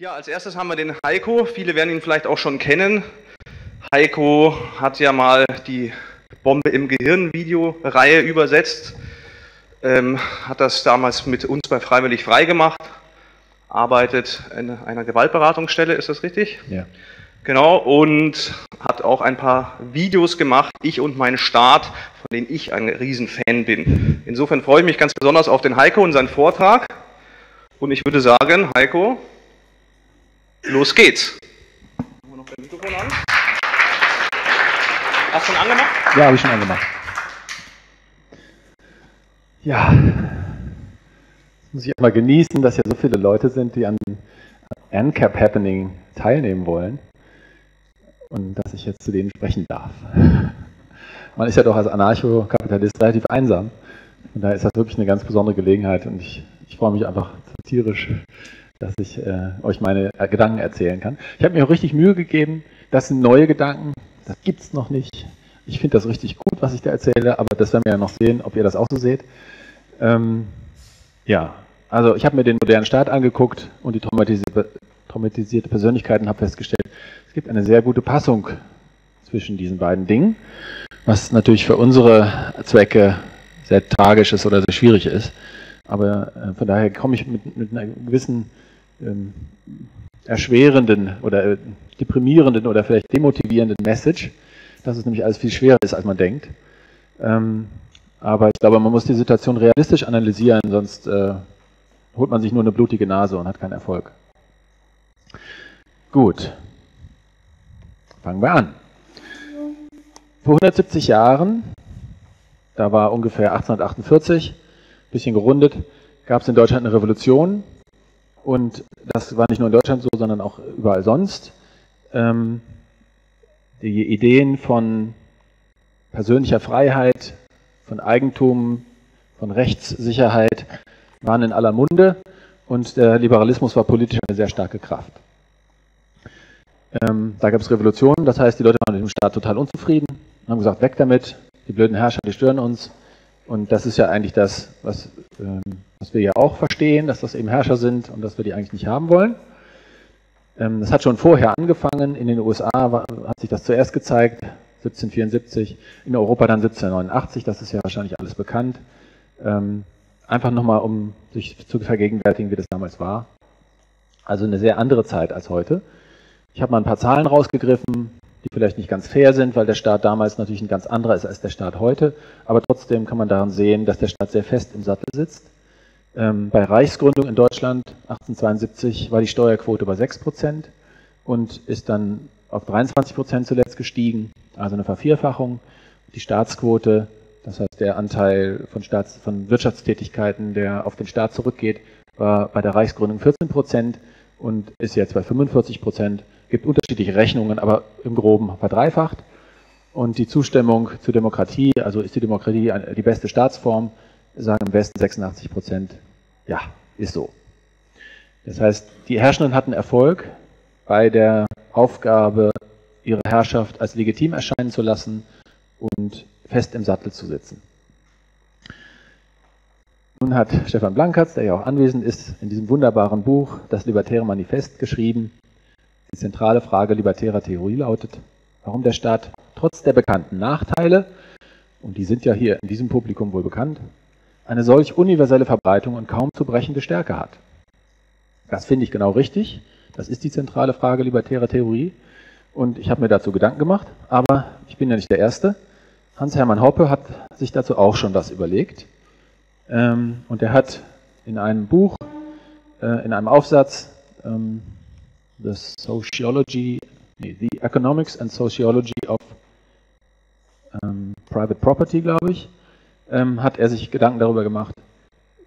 Ja, als erstes haben wir den Heiko. Viele werden ihn vielleicht auch schon kennen. Heiko hat ja mal die Bombe im Gehirn Videoreihe übersetzt, ähm, hat das damals mit uns bei Freiwillig frei gemacht, arbeitet in einer Gewaltberatungsstelle, ist das richtig? Ja. Genau, und hat auch ein paar Videos gemacht, ich und mein Staat, von denen ich ein Riesenfan bin. Insofern freue ich mich ganz besonders auf den Heiko und seinen Vortrag. Und ich würde sagen, Heiko, los geht's. Machen wir noch dein Mikrofon an? Hast du schon angemacht? Ja, habe ich schon angemacht. Ja, Jetzt muss ich mal genießen, dass hier so viele Leute sind, die an ANCAP Happening teilnehmen wollen und dass ich jetzt zu denen sprechen darf. Man ist ja doch als Anarchokapitalist relativ einsam. Und da ist das wirklich eine ganz besondere Gelegenheit und ich, ich freue mich einfach tierisch, dass ich äh, euch meine äh, Gedanken erzählen kann. Ich habe mir auch richtig Mühe gegeben, das sind neue Gedanken, das gibt es noch nicht. Ich finde das richtig gut, was ich da erzähle, aber das werden wir ja noch sehen, ob ihr das auch so seht. Ähm, ja, also ich habe mir den modernen Staat angeguckt und die traumatisierte, Persönlichkeit und habe festgestellt, es gibt eine sehr gute Passung zwischen diesen beiden Dingen, was natürlich für unsere Zwecke sehr tragisch ist oder sehr schwierig ist. Aber äh, von daher komme ich mit, mit einer gewissen ähm, erschwerenden oder äh, deprimierenden oder vielleicht demotivierenden Message, dass es nämlich alles viel schwerer ist, als man denkt. Ähm, aber ich glaube, man muss die Situation realistisch analysieren, sonst äh, holt man sich nur eine blutige Nase und hat keinen Erfolg. Gut, fangen wir an. Vor 170 Jahren, da war ungefähr 1848, bisschen gerundet, gab es in Deutschland eine Revolution. Und das war nicht nur in Deutschland so, sondern auch überall sonst. Ähm, die Ideen von persönlicher Freiheit, von Eigentum, von Rechtssicherheit waren in aller Munde und der Liberalismus war politisch eine sehr starke Kraft. Ähm, da gab es Revolutionen, das heißt, die Leute waren mit dem Staat total unzufrieden, haben gesagt, weg damit, die blöden Herrscher, die stören uns. Und das ist ja eigentlich das, was, ähm, was wir ja auch verstehen, dass das eben Herrscher sind und dass wir die eigentlich nicht haben wollen. Ähm, das hat schon vorher angefangen. In den USA war, hat sich das zuerst gezeigt, 1774, in Europa dann 1789, das ist ja wahrscheinlich alles bekannt. Ähm, einfach nochmal, um sich zu vergegenwärtigen, wie das damals war. Also eine sehr andere Zeit als heute. Ich habe mal ein paar Zahlen rausgegriffen, die vielleicht nicht ganz fair sind, weil der Staat damals natürlich ein ganz anderer ist als der Staat heute. Aber trotzdem kann man daran sehen, dass der Staat sehr fest im Sattel sitzt. Ähm, bei Reichsgründung in Deutschland 1872 war die Steuerquote bei 6 Prozent und ist dann auf 23 Prozent zuletzt gestiegen, also eine Vervierfachung. Die Staatsquote, das heißt der Anteil von, Staats-, von Wirtschaftstätigkeiten, der auf den Staat zurückgeht, war bei der Reichsgründung 14 Prozent und ist jetzt bei 45 Prozent. Gibt unterschiedliche Rechnungen, aber im Groben verdreifacht. Und die Zustimmung zur Demokratie, also ist die Demokratie die beste Staatsform, sagen im Westen 86 Prozent, ja, ist so. Das heißt, die Herrschenden hatten Erfolg bei der Aufgabe, ihre Herrschaft als legitim erscheinen zu lassen und fest im Sattel zu sitzen. Nun hat Stefan Blankatz, der ja auch anwesend ist, in diesem wunderbaren Buch Das Libertäre Manifest geschrieben. Die zentrale Frage libertärer Theorie lautet, warum der Staat trotz der bekannten Nachteile, und die sind ja hier in diesem Publikum wohl bekannt, eine solch universelle Verbreitung und kaum zu brechende Stärke hat. Das finde ich genau richtig. Das ist die zentrale Frage libertärer Theorie. Und ich habe mir dazu Gedanken gemacht, aber ich bin ja nicht der Erste. Hans-Hermann Hoppe hat sich dazu auch schon was überlegt. Ähm, und er hat in einem Buch, äh, in einem Aufsatz, ähm, The Sociology, The Economics and Sociology of ähm, Private Property, glaube ich, ähm, hat er sich Gedanken darüber gemacht,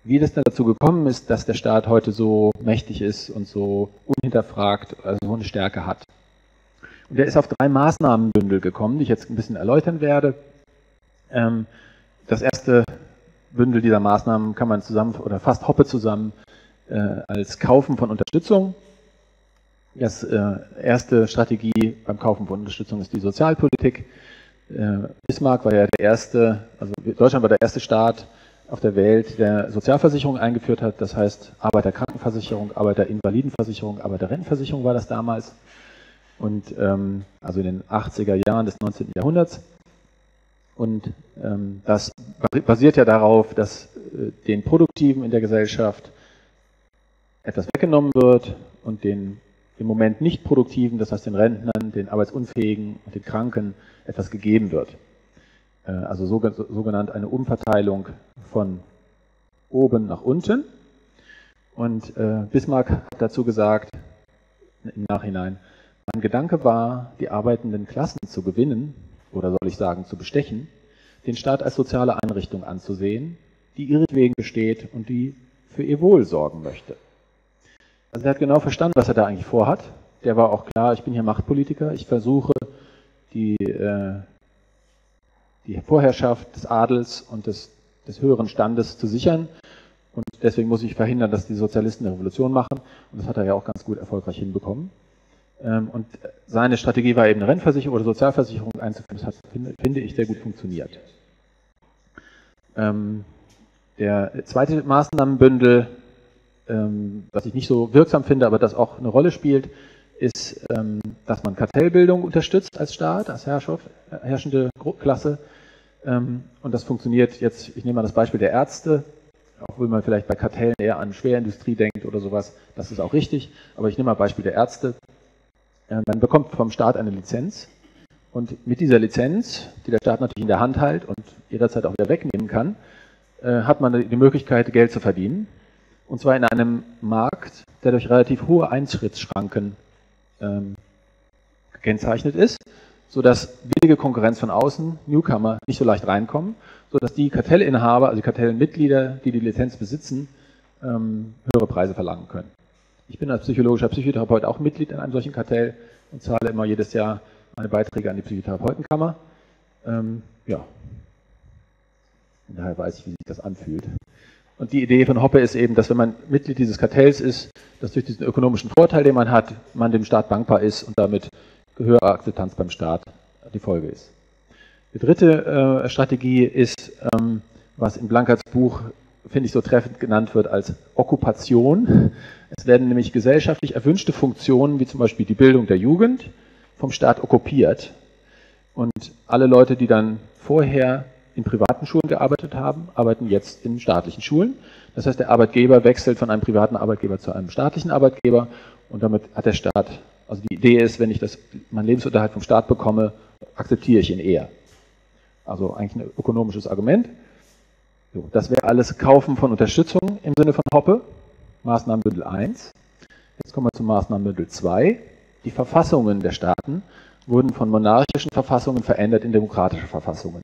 wie das denn dazu gekommen ist, dass der Staat heute so mächtig ist und so unhinterfragt, also so eine Stärke hat. Und er ist auf drei Maßnahmenbündel gekommen, die ich jetzt ein bisschen erläutern werde. Ähm, das erste Bündel dieser Maßnahmen kann man zusammen oder fast Hoppe zusammen äh, als Kaufen von Unterstützung. Das äh, erste Strategie beim Kaufen von Unterstützung ist die Sozialpolitik. Äh, Bismarck war ja der erste, also Deutschland war der erste Staat, auf der Welt, der Sozialversicherung eingeführt hat. Das heißt Arbeiterkrankenversicherung, Arbeiterinvalidenversicherung, Arbeiterrentenversicherung war das damals. Und ähm, also in den 80er Jahren des 19. Jahrhunderts. Und ähm, das basiert ja darauf, dass äh, den Produktiven in der Gesellschaft etwas weggenommen wird und den im Moment nicht Produktiven, das heißt den Rentnern, den Arbeitsunfähigen und den Kranken etwas gegeben wird. Äh, also sogenannt eine Umverteilung von oben nach unten. Und äh, Bismarck hat dazu gesagt, im Nachhinein, mein Gedanke war, die arbeitenden Klassen zu gewinnen, oder soll ich sagen, zu bestechen, den Staat als soziale Einrichtung anzusehen, die ihretwegen besteht und die für ihr Wohl sorgen möchte. Also er hat genau verstanden, was er da eigentlich vorhat. Der war auch klar, ich bin hier Machtpolitiker, ich versuche die, äh, die Vorherrschaft des Adels und des, des höheren Standes zu sichern. Und deswegen muss ich verhindern, dass die Sozialisten eine Revolution machen. Und das hat er ja auch ganz gut erfolgreich hinbekommen. Ähm, und seine Strategie war eben eine Rentversicherung oder Sozialversicherung einzuführen. Das hat, finde ich, sehr gut funktioniert. Ähm, der zweite Maßnahmenbündel ähm, was ich nicht so wirksam finde, aber das auch eine Rolle spielt, ist, ähm, dass man Kartellbildung unterstützt als Staat, als Herrschaft, äh, herrschende Klasse. Ähm, und das funktioniert jetzt, ich nehme mal das Beispiel der Ärzte, obwohl man vielleicht bei Kartellen eher an Schwerindustrie denkt oder sowas, das ist auch richtig, aber ich nehme mal Beispiel der Ärzte. Äh, man bekommt vom Staat eine Lizenz und mit dieser Lizenz, die der Staat natürlich in der Hand hält und jederzeit auch wieder wegnehmen kann, äh, hat man die Möglichkeit, Geld zu verdienen. Und zwar in einem Markt, der durch relativ hohe Eintrittsschranken ähm, gekennzeichnet ist, sodass billige Konkurrenz von außen, Newcomer, nicht so leicht reinkommen, sodass die Kartellinhaber, also die Kartellmitglieder, die die Lizenz besitzen, ähm, höhere Preise verlangen können. Ich bin als psychologischer Psychotherapeut auch Mitglied in einem solchen Kartell und zahle immer jedes Jahr meine Beiträge an die Psychotherapeutenkammer. Ähm, ja. Und daher weiß ich, wie sich das anfühlt. Und die Idee von Hoppe ist eben, dass wenn man Mitglied dieses Kartells ist, dass durch diesen ökonomischen Vorteil, den man hat, man dem Staat dankbar ist und damit höhere Akzeptanz beim Staat die Folge ist. Die dritte äh, Strategie ist, ähm, was in Blankerts Buch, finde ich, so treffend genannt wird als Okkupation. Es werden nämlich gesellschaftlich erwünschte Funktionen, wie zum Beispiel die Bildung der Jugend, vom Staat okkupiert. Und alle Leute, die dann vorher in privaten Schulen gearbeitet haben, arbeiten jetzt in staatlichen Schulen. Das heißt, der Arbeitgeber wechselt von einem privaten Arbeitgeber zu einem staatlichen Arbeitgeber und damit hat der Staat, also die Idee ist, wenn ich das, meinen Lebensunterhalt vom Staat bekomme, akzeptiere ich ihn eher. Also eigentlich ein ökonomisches Argument. So, das wäre alles Kaufen von Unterstützung im Sinne von Hoppe, Maßnahmenbündel 1. Jetzt kommen wir zu Maßnahmenbündel 2. Die Verfassungen der Staaten wurden von monarchischen Verfassungen verändert in demokratische Verfassungen.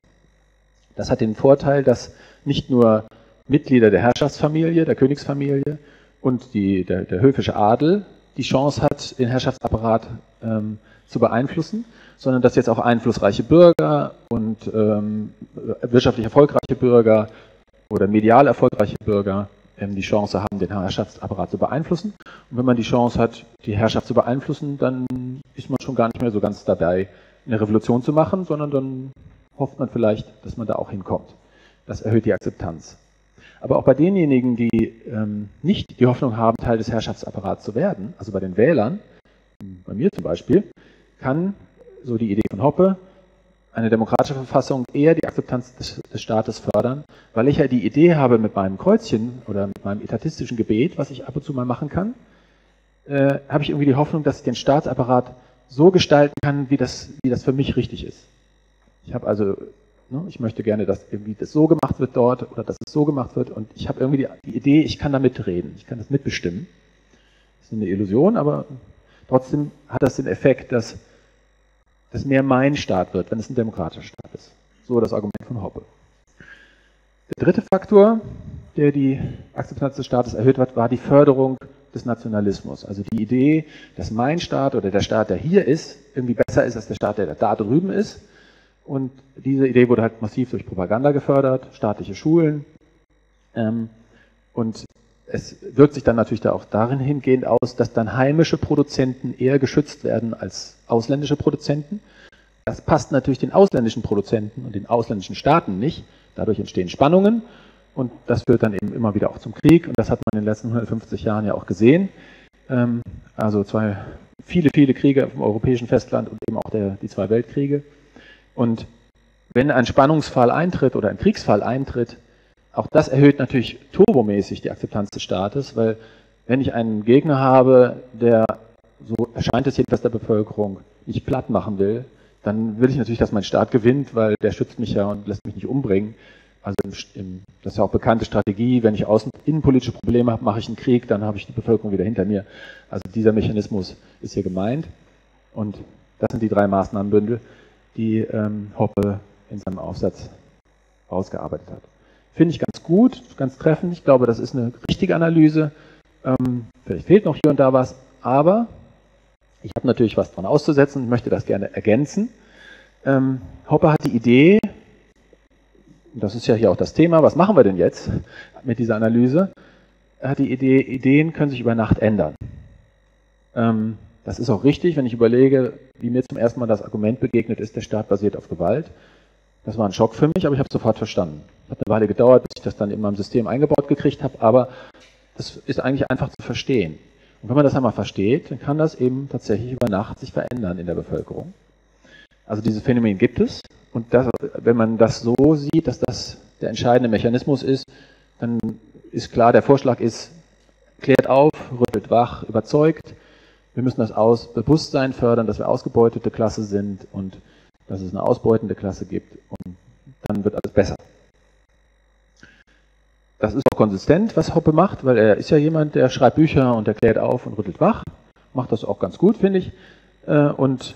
Das hat den Vorteil, dass nicht nur Mitglieder der Herrschaftsfamilie, der Königsfamilie und die, der, der höfische Adel die Chance hat, den Herrschaftsapparat ähm, zu beeinflussen, sondern dass jetzt auch einflussreiche Bürger und ähm, wirtschaftlich erfolgreiche Bürger oder medial erfolgreiche Bürger ähm, die Chance haben, den Herrschaftsapparat zu beeinflussen. Und wenn man die Chance hat, die Herrschaft zu beeinflussen, dann ist man schon gar nicht mehr so ganz dabei, eine Revolution zu machen, sondern dann hofft man vielleicht, dass man da auch hinkommt. Das erhöht die Akzeptanz. Aber auch bei denjenigen, die ähm, nicht die Hoffnung haben, Teil des Herrschaftsapparats zu werden, also bei den Wählern, bei mir zum Beispiel, kann, so die Idee von Hoppe, eine demokratische Verfassung eher die Akzeptanz des, des, Staates fördern, weil ich ja die Idee habe mit meinem Kreuzchen oder mit meinem etatistischen Gebet, was ich ab und zu mal machen kann, äh, habe ich irgendwie die Hoffnung, dass ich den Staatsapparat so gestalten kann, wie das, wie das für mich richtig ist. Ich habe also, ne, ich möchte gerne, dass irgendwie das so gemacht wird dort oder dass es so gemacht wird und ich habe irgendwie die, die, Idee, ich kann da mitreden, ich kann das mitbestimmen. Das ist eine Illusion, aber trotzdem hat das den Effekt, dass das mehr mein Staat wird, wenn es ein demokratischer Staat ist. So das Argument von Hoppe. Der dritte Faktor, der die Akzeptanz des Staates erhöht hat, war die Förderung des Nationalismus. Also die Idee, dass mein Staat oder der Staat, der hier ist, irgendwie besser ist als der Staat, der da drüben ist. Und diese Idee wurde halt massiv durch Propaganda gefördert, staatliche Schulen. Ähm, und es wirkt sich dann natürlich da auch darin hingehend aus, dass dann heimische Produzenten eher geschützt werden als ausländische Produzenten. Das passt natürlich den ausländischen Produzenten und den ausländischen Staaten nicht. Dadurch entstehen Spannungen Und das führt dann eben immer wieder auch zum Krieg. Und das hat man in den letzten 150 Jahren ja auch gesehen. Ähm, also zwei, viele, viele Kriege auf dem europäischen Festland und eben auch der, die zwei Weltkriege. Und wenn ein Spannungsfall eintritt oder ein Kriegsfall eintritt, auch das erhöht natürlich turbomäßig die Akzeptanz des Staates, weil wenn ich einen Gegner habe, der, so erscheint es jedenfalls der Bevölkerung, nicht platt machen will, dann will ich natürlich, dass mein Staat gewinnt, weil der schützt mich ja und lässt mich nicht umbringen. Also im, im, das ist ja auch bekannte Strategie, wenn ich außen innenpolitische Probleme habe, mache ich einen Krieg, dann habe ich die Bevölkerung wieder hinter mir. Also dieser Mechanismus ist hier gemeint. Und das sind die drei Maßnahmenbündel, die ähm, Hoppe in seinem Aufsatz ausgearbeitet hat. Finde ich ganz gut, ganz treffend. Ich glaube, das ist eine richtige Analyse. Ähm, vielleicht fehlt noch hier und da was, aber ich habe natürlich was dran auszusetzen und möchte das gerne ergänzen. Ähm, Hoppe hat die Idee, das ist ja hier auch das Thema, was machen wir denn jetzt mit dieser Analyse? Er hat die Idee, Ideen können sich über Nacht ändern. Ähm, das ist auch richtig, wenn ich überlege, wie mir zum ersten Mal das Argument begegnet ist, der Staat basiert auf Gewalt. Das war ein Schock für mich, aber ich habe es sofort verstanden. Hat eine Weile gedauert, bis ich das dann in meinem System eingebaut gekriegt habe, aber das ist eigentlich einfach zu verstehen. Und wenn man das einmal versteht, dann kann das eben tatsächlich über Nacht sich verändern in der Bevölkerung. Also dieses Phänomen gibt es. Und das, wenn man das so sieht, dass das der entscheidende Mechanismus ist, dann ist klar, der Vorschlag ist, klärt auf, rüttelt wach, überzeugt. Wir müssen das Aus Bewusstsein fördern, dass wir ausgebeutete Klasse sind und dass es eine ausbeutende Klasse gibt. Und dann wird alles besser. Das ist auch konsistent, was Hoppe macht, weil er ist ja jemand, der schreibt Bücher und erklärt auf und rüttelt wach. Macht das auch ganz gut, finde ich. Äh, und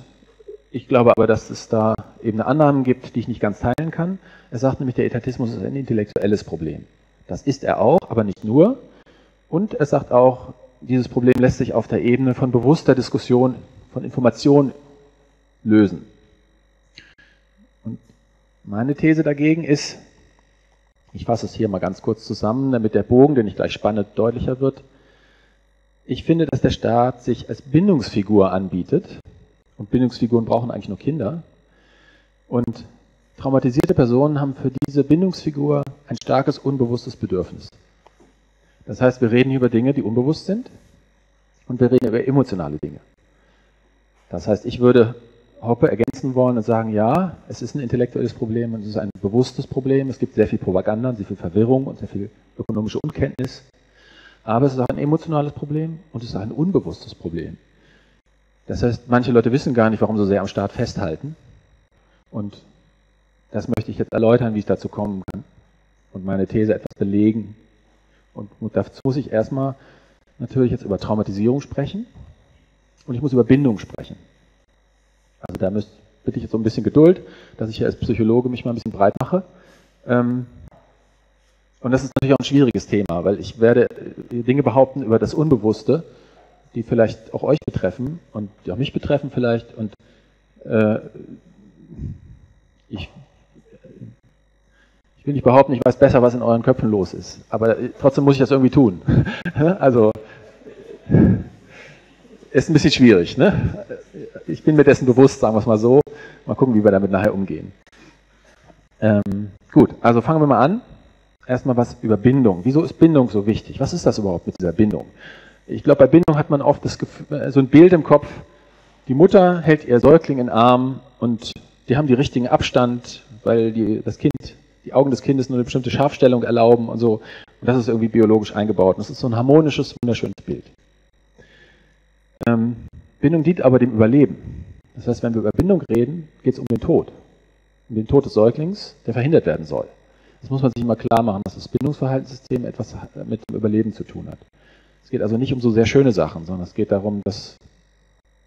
ich glaube aber, dass es da eben Annahmen gibt, die ich nicht ganz teilen kann. Er sagt nämlich, der Etatismus ist ein intellektuelles Problem. Das ist er auch, aber nicht nur. Und er sagt auch, dieses Problem lässt sich auf der Ebene von bewusster Diskussion, von Information lösen. Und meine These dagegen ist, ich fasse es hier mal ganz kurz zusammen, damit der Bogen, den ich gleich spanne, deutlicher wird. Ich finde, dass der Staat sich als Bindungsfigur anbietet. Und Bindungsfiguren brauchen eigentlich nur Kinder. Und traumatisierte Personen haben für diese Bindungsfigur ein starkes unbewusstes Bedürfnis. Das heißt, wir reden über Dinge, die unbewusst sind und wir reden über emotionale Dinge. Das heißt, ich würde Hoppe ergänzen wollen und sagen, ja, es ist ein intellektuelles Problem und es ist ein bewusstes Problem. Es gibt sehr viel Propaganda, sehr viel Verwirrung und sehr viel ökonomische Unkenntnis. Aber es ist auch ein emotionales Problem und es ist auch ein unbewusstes Problem. Das heißt, manche Leute wissen gar nicht, warum sie so sehr am Staat festhalten. Und das möchte ich jetzt erläutern, wie es dazu kommen kann. Und meine These etwas belegen. Und dazu muss ich erstmal natürlich jetzt über Traumatisierung sprechen. Und ich muss über Bindung sprechen. Also da müsst, bitte ich jetzt so ein bisschen Geduld, dass ich hier als Psychologe mich mal ein bisschen breit mache. Ähm, und das ist natürlich auch ein schwieriges Thema, weil ich werde äh, Dinge behaupten über das Unbewusste, die vielleicht auch euch betreffen und die auch mich betreffen vielleicht. Und äh, ich, ich will nicht behaupten, ich weiß besser, was in euren Köpfen los ist. Aber äh, trotzdem muss ich das irgendwie tun. also ist ein bisschen schwierig. Ne? Ich bin mir dessen bewusst, sagen wir es mal so. Mal gucken, wie wir damit nachher umgehen. Ähm, gut, also fangen wir mal an. Erstmal was über Bindung. Wieso ist Bindung so wichtig? Was ist das überhaupt mit dieser Bindung? Ich glaube, bei Bindung hat man oft das Gefühl, äh, so ein Bild im Kopf. Die Mutter hält ihr Säugling in den Arm und die haben den richtigen Abstand, weil die, das Kind, die Augen des Kindes nur eine bestimmte Scharfstellung erlauben und so. Und das ist irgendwie biologisch eingebaut. Und das ist so ein harmonisches, wunderschönes Bild. Ähm, Bindung dient aber dem Überleben. Das heißt, wenn wir über Bindung reden, geht es um den Tod. Um den Tod des Säuglings, der verhindert werden soll. Das muss man sich immer klar machen, dass das Bindungsverhaltenssystem etwas mit dem Überleben zu tun hat. Es geht also nicht um so sehr schöne Sachen, sondern es geht darum, dass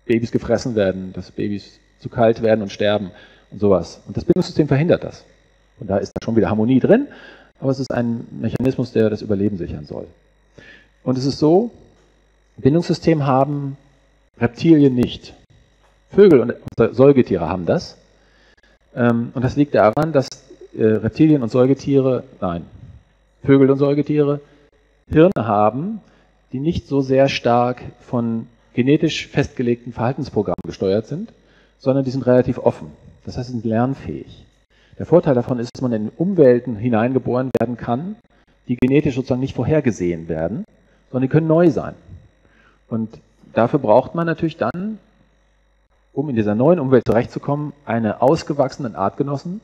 Babys gefressen werden, dass Babys zu kalt werden und sterben und sowas. Und das Bindungssystem verhindert das. Und da ist da schon wieder Harmonie drin, aber es ist ein Mechanismus, der das Überleben sichern soll. Und es ist so, Bindungssystem haben Reptilien nicht. Vögel und Säugetiere haben das. Ähm, und das liegt daran, dass äh, Reptilien und Säugetiere, nein, Vögel und Säugetiere Hirne haben, die nicht so sehr stark von genetisch festgelegten Verhaltensprogrammen gesteuert sind, sondern die sind relativ offen. Das heißt, sie sind lernfähig. Der Vorteil davon ist, dass man in Umwelten hineingeboren werden kann, die genetisch sozusagen nicht vorhergesehen werden, sondern die können neu sein. Und dafür braucht man natürlich dann, um in dieser neuen Umwelt zurechtzukommen, einen ausgewachsenen Artgenossen,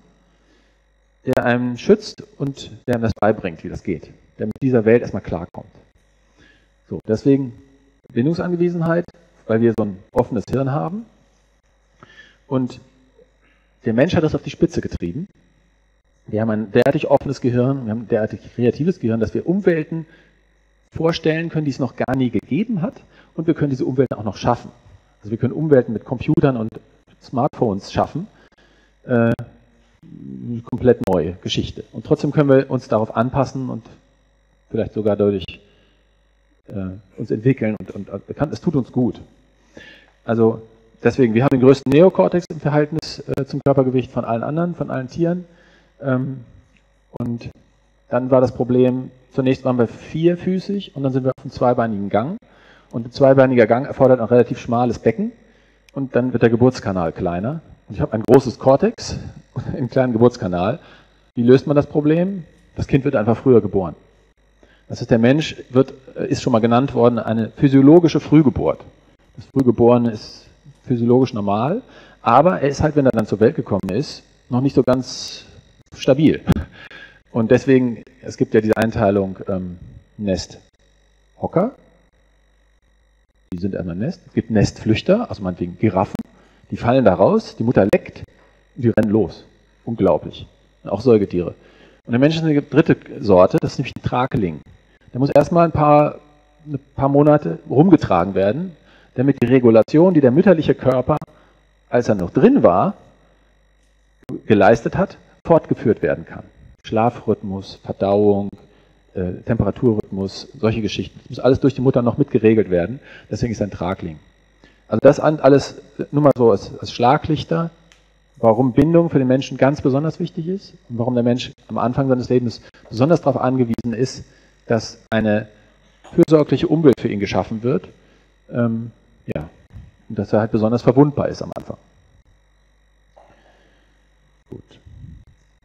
der einem schützt und der einem das beibringt, wie das geht, der mit dieser Welt erstmal klarkommt. So, deswegen Bindungsangewiesenheit, weil wir so ein offenes Hirn haben. Und der Mensch hat das auf die Spitze getrieben. Wir haben ein derartig offenes Gehirn, wir haben ein derartig kreatives Gehirn, dass wir Umwelten vorstellen können, die es noch gar nie gegeben hat. Und wir können diese Umwelten auch noch schaffen. Also wir können Umwelten mit Computern und Smartphones schaffen. Äh, komplett neue Geschichte. Und trotzdem können wir uns darauf anpassen und vielleicht sogar dadurch äh, uns entwickeln und, und, und es tut uns gut. Also deswegen, wir haben den größten Neokortex im Verhältnis äh, zum Körpergewicht von allen anderen, von allen Tieren. Ähm, und dann war das Problem, zunächst waren wir vierfüßig und dann sind wir auf einem zweibeinigen Gang. Und ein zweibeiniger Gang erfordert ein relativ schmales Becken und dann wird der Geburtskanal kleiner. Und ich habe ein großes Kortex und einen kleinen Geburtskanal. Wie löst man das Problem? Das Kind wird einfach früher geboren. Das heißt, der Mensch wird, äh, ist schon mal genannt worden, eine physiologische Frühgeburt. Das Frühgeborene ist physiologisch normal, aber er ist halt, wenn er dann zur Welt gekommen ist, noch nicht so ganz stabil. Und deswegen, es gibt ja diese Einteilung ähm, Nest-Hocker, die sind einmal Nest. Es gibt Nestflüchter, also meinetwegen Giraffen, die fallen da raus, die Mutter leckt die rennen los. Unglaublich. auch Säugetiere. Und der Mensch ist eine dritte Sorte, das ist nämlich ein Trakeling. Der muss erstmal ein paar, ein paar Monate rumgetragen werden, damit die Regulation, die der mütterliche Körper, als er noch drin war, geleistet hat, fortgeführt werden kann. Schlafrhythmus, Verdauung, äh, Temperaturrhythmus, solche Geschichten. Das muss alles durch die Mutter noch mitgeregelt werden. Deswegen ist er ein Tragling. Also das alles nur mal so als, als Schlaglichter, warum Bindung für den Menschen ganz besonders wichtig ist und warum der Mensch am Anfang seines Lebens besonders darauf angewiesen ist, dass eine fürsorgliche Umwelt für ihn geschaffen wird. Ähm, ja, und dass er halt besonders verwundbar ist am Anfang. Gut.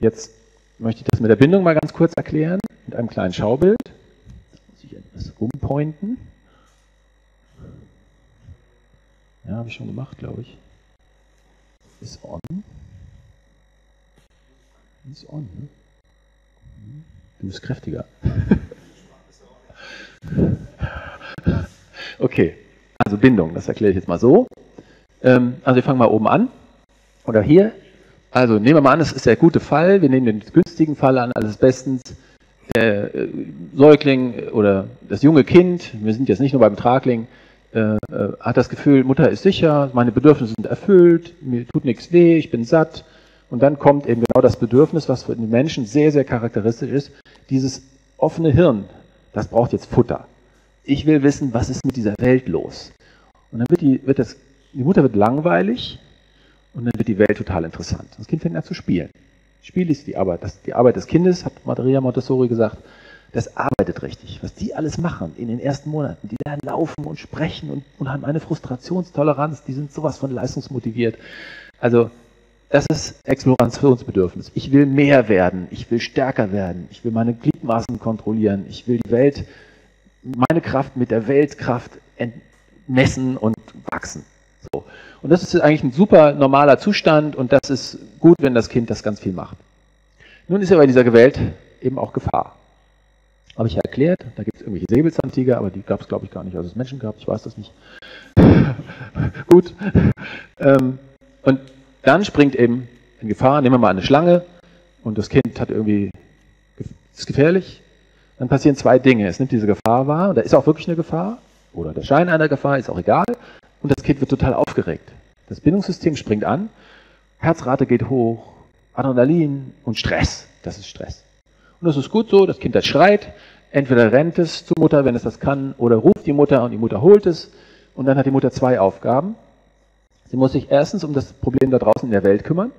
Jetzt möchte ich das mit der Bindung mal ganz kurz erklären, mit einem kleinen Schaubild. Da muss ich etwas umpointen. Ja, habe ich schon gemacht, glaube ich. Ist on. Ist on, ne? Du bist kräftiger. okay, also Bindung, das erkläre ich jetzt mal so. Ähm, also wir fangen mal oben an. Oder hier. Also nehmen wir mal an, es ist der gute Fall. Wir nehmen den günstigen Fall an, alles bestens. Der äh, Säugling oder das junge Kind, wir sind jetzt nicht nur beim Tragling, äh, äh, hat das Gefühl, Mutter ist sicher, meine Bedürfnisse sind erfüllt, mir tut nichts weh, ich bin satt. Und dann kommt eben genau das Bedürfnis, was für den Menschen sehr, sehr charakteristisch ist, dieses offene Hirn, das braucht jetzt Futter. Ich will wissen, was ist mit dieser Welt los. Und dann wird die, wird das, die Mutter wird langweilig und dann wird die Welt total interessant. Das Kind fängt an zu spielen. Spiel ist die Arbeit. Das, die Arbeit des Kindes, hat Maria Montessori gesagt, das arbeitet richtig. Was die alles machen in den ersten Monaten, die lernen laufen und sprechen und, und haben eine Frustrationstoleranz, die sind sowas von leistungsmotiviert. Also das ist Explorationsbedürfnis. Ich will mehr werden, ich will stärker werden, ich will meine Gliedmaßen kontrollieren, ich will die Welt, meine Kraft mit der Weltkraft messen und wachsen. So. Und das ist eigentlich ein super normaler Zustand und das ist gut, wenn das Kind das ganz viel macht. Nun ist aber in dieser Welt eben auch Gefahr. Habe ich ja erklärt, da gibt es irgendwelche Säbelzahntiger, aber die gab es, glaube ich, gar nicht, als es Menschen gab, ich weiß das nicht. Gut. Ähm, und dann springt eben in Gefahr, nehmen wir mal eine Schlange und das Kind hat irgendwie, ist gefährlich. Dann passieren zwei Dinge. Es nimmt diese Gefahr wahr, und da ist auch wirklich eine Gefahr, oder der Schein einer Gefahr, ist auch egal. Und das Kind wird total aufgeregt. Das Bindungssystem springt an, Herzrate geht hoch, Adrenalin und Stress. Das ist Stress. Und das ist gut so, das Kind das schreit, entweder rennt es zur Mutter, wenn es das kann, oder ruft die Mutter und die Mutter holt es. Und dann hat die Mutter zwei Aufgaben. Sie muss sich erstens um das Problem da draußen in der Welt kümmern.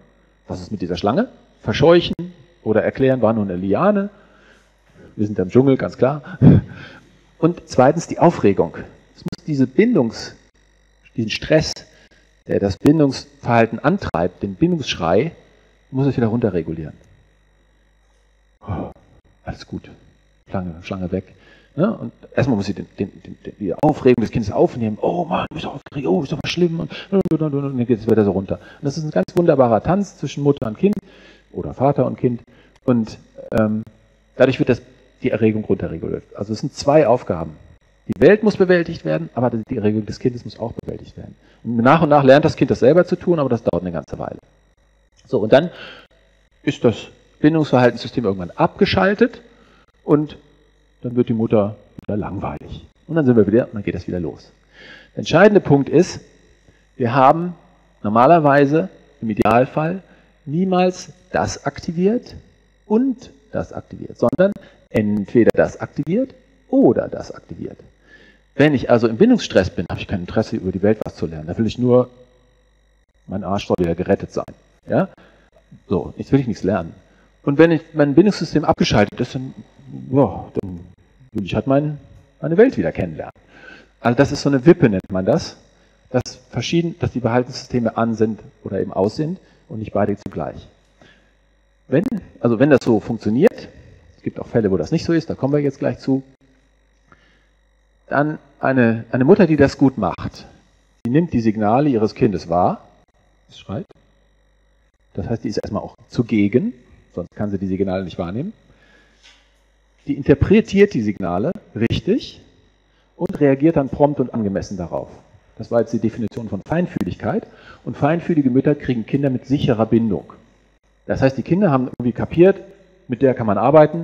Was ist mit dieser Schlange? Verscheuchen oder erklären, war nur eine Liane. Wir sind im Dschungel, ganz klar. Und zweitens die Aufregung. Es muss diese Bindungs, diesen Stress, der das Bindungsverhalten antreibt, den Bindungsschrei, muss es wieder runterregulieren. Oh, alles gut. Schlange, Schlange weg. Ne? Und erstmal muss sie den, den, den, die Aufregung des Kindes aufnehmen. Oh Mann, du bist aufgeregt, oh, ist doch was schlimm. Und, und, und, und dann geht es wieder so runter. Und das ist ein ganz wunderbarer Tanz zwischen Mutter und Kind oder Vater und Kind. Und ähm, dadurch wird das, die Erregung runterreguliert. Also es sind zwei Aufgaben. Die Welt muss bewältigt werden, aber die Erregung des Kindes muss auch bewältigt werden. Und nach und nach lernt das Kind das selber zu tun, aber das dauert eine ganze Weile. So, und dann ist das Bindungsverhaltenssystem irgendwann abgeschaltet und dann wird die Mutter wieder langweilig. Und dann sind wir wieder, und dann geht das wieder los. Der entscheidende Punkt ist, wir haben normalerweise im Idealfall niemals das aktiviert und das aktiviert, sondern entweder das aktiviert oder das aktiviert. Wenn ich also im Bindungsstress bin, habe ich kein Interesse, über die Welt was zu lernen. Da will ich nur, mein Arsch soll wieder gerettet sein. Ja? So, jetzt will ich nichts lernen. Und wenn ich, mein Bindungssystem abgeschaltet ist, dann, ja, dann will ich halt mein, meine Welt wieder kennenlernen. Also das ist so eine Wippe, nennt man das, dass, verschieden, dass die Verhaltenssysteme an sind oder eben aus sind und nicht beide zugleich. Wenn, also wenn das so funktioniert, gibt auch Fälle, wo das nicht so ist, da kommen wir jetzt gleich zu, dann eine, eine Mutter, die das gut macht, die nimmt die Signale ihres Kindes wahr, es schreit, das heißt, die ist erstmal auch zugegen, sonst kann sie die Signale nicht wahrnehmen. Die interpretiert die Signale richtig und reagiert dann prompt und angemessen darauf. Das war jetzt die Definition von Feinfühligkeit. Und feinfühlige Mütter kriegen Kinder mit sicherer Bindung. Das heißt, die Kinder haben irgendwie kapiert, mit der kann man arbeiten.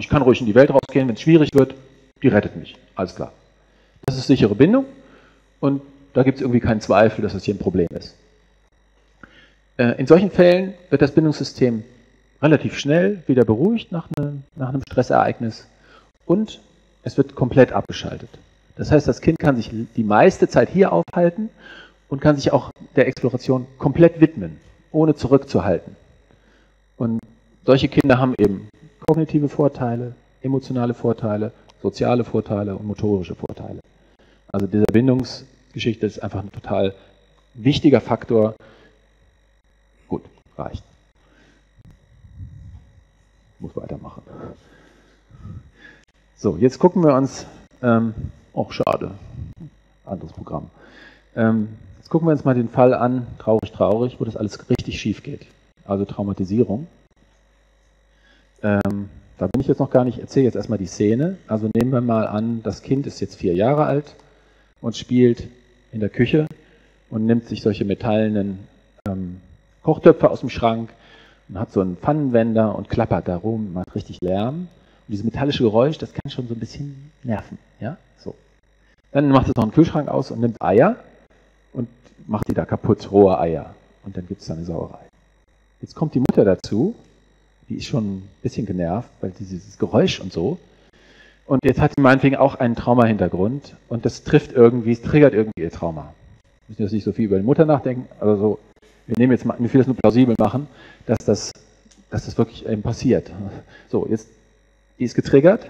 Ich kann ruhig in die Welt rausgehen, wenn es schwierig wird, die rettet mich. Alles klar. Das ist sichere Bindung und da gibt es irgendwie keinen Zweifel, dass das hier ein Problem ist. Äh, in solchen Fällen wird das Bindungssystem relativ schnell wieder beruhigt nach einem, nach einem Stressereignis und es wird komplett abgeschaltet. Das heißt, das Kind kann sich die meiste Zeit hier aufhalten und kann sich auch der Exploration komplett widmen, ohne zurückzuhalten. Und solche Kinder haben eben kognitive Vorteile, emotionale Vorteile, soziale Vorteile und motorische Vorteile. Also diese Bindungsgeschichte ist einfach ein total wichtiger Faktor reicht. Muss weitermachen. So, jetzt gucken wir uns, ähm, auch schade, anderes Programm. Ähm, jetzt gucken wir uns mal den Fall an, traurig, traurig, wo das alles richtig schief geht. Also Traumatisierung. Ähm, da bin ich jetzt noch gar nicht, erzähle jetzt erstmal die Szene. Also nehmen wir mal an, das Kind ist jetzt vier Jahre alt und spielt in der Küche und nimmt sich solche metallenen ähm, Kochtöpfe aus dem Schrank und hat so einen Pfannenwender und klappert da rum, macht richtig Lärm. Und dieses metallische Geräusch, das kann schon so ein bisschen nerven. Ja? So. Dann macht es noch einen Kühlschrank aus und nimmt Eier und macht die da kaputt, rohe Eier. Und dann gibt es da eine Sauerei. Jetzt kommt die Mutter dazu, die ist schon ein bisschen genervt, weil dieses Geräusch und so. Und jetzt hat sie meinetwegen auch einen Trauma-Hintergrund und das trifft irgendwie, es triggert irgendwie ihr Trauma. Wir müssen jetzt nicht so viel über die Mutter nachdenken, aber so wir nehmen jetzt mal, mir will das nur plausibel machen, dass das, dass das wirklich eben passiert. So, jetzt die ist getriggert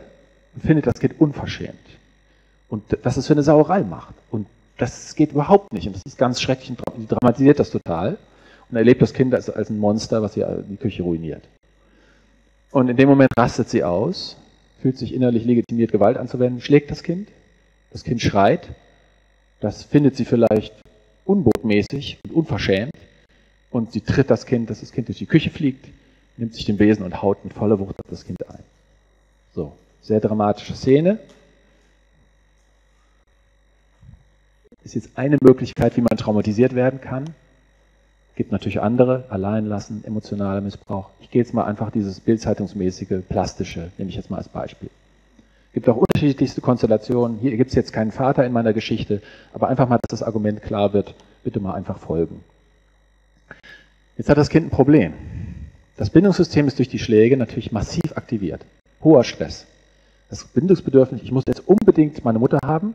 und findet das Kind unverschämt. Und was es für eine Sauerei macht. Und das geht überhaupt nicht. Und das ist ganz schrecklich. Die dramatisiert das total und erlebt das Kind als, als ein Monster, was die Küche ruiniert. Und in dem Moment rastet sie aus, fühlt sich innerlich legitimiert, Gewalt anzuwenden, schlägt das Kind. Das Kind schreit. Das findet sie vielleicht unbotmäßig und unverschämt und sie tritt das Kind, dass das Kind durch die Küche fliegt, nimmt sich den Besen und haut mit voller Wucht auf das Kind ein. So, sehr dramatische Szene. Ist jetzt eine Möglichkeit, wie man traumatisiert werden kann. Gibt natürlich andere, alleinlassen, emotionaler Missbrauch. Ich gehe jetzt mal einfach dieses bildzeitungsmäßige, plastische, nehme ich jetzt mal als Beispiel. Gibt auch unterschiedlichste Konstellationen. Hier gibt es jetzt keinen Vater in meiner Geschichte, aber einfach mal, dass das Argument klar wird, bitte mal einfach folgen. Jetzt hat das Kind ein Problem. Das Bindungssystem ist durch die Schläge natürlich massiv aktiviert. Hoher Stress. Das Bindungsbedürfnis, ich muss jetzt unbedingt meine Mutter haben,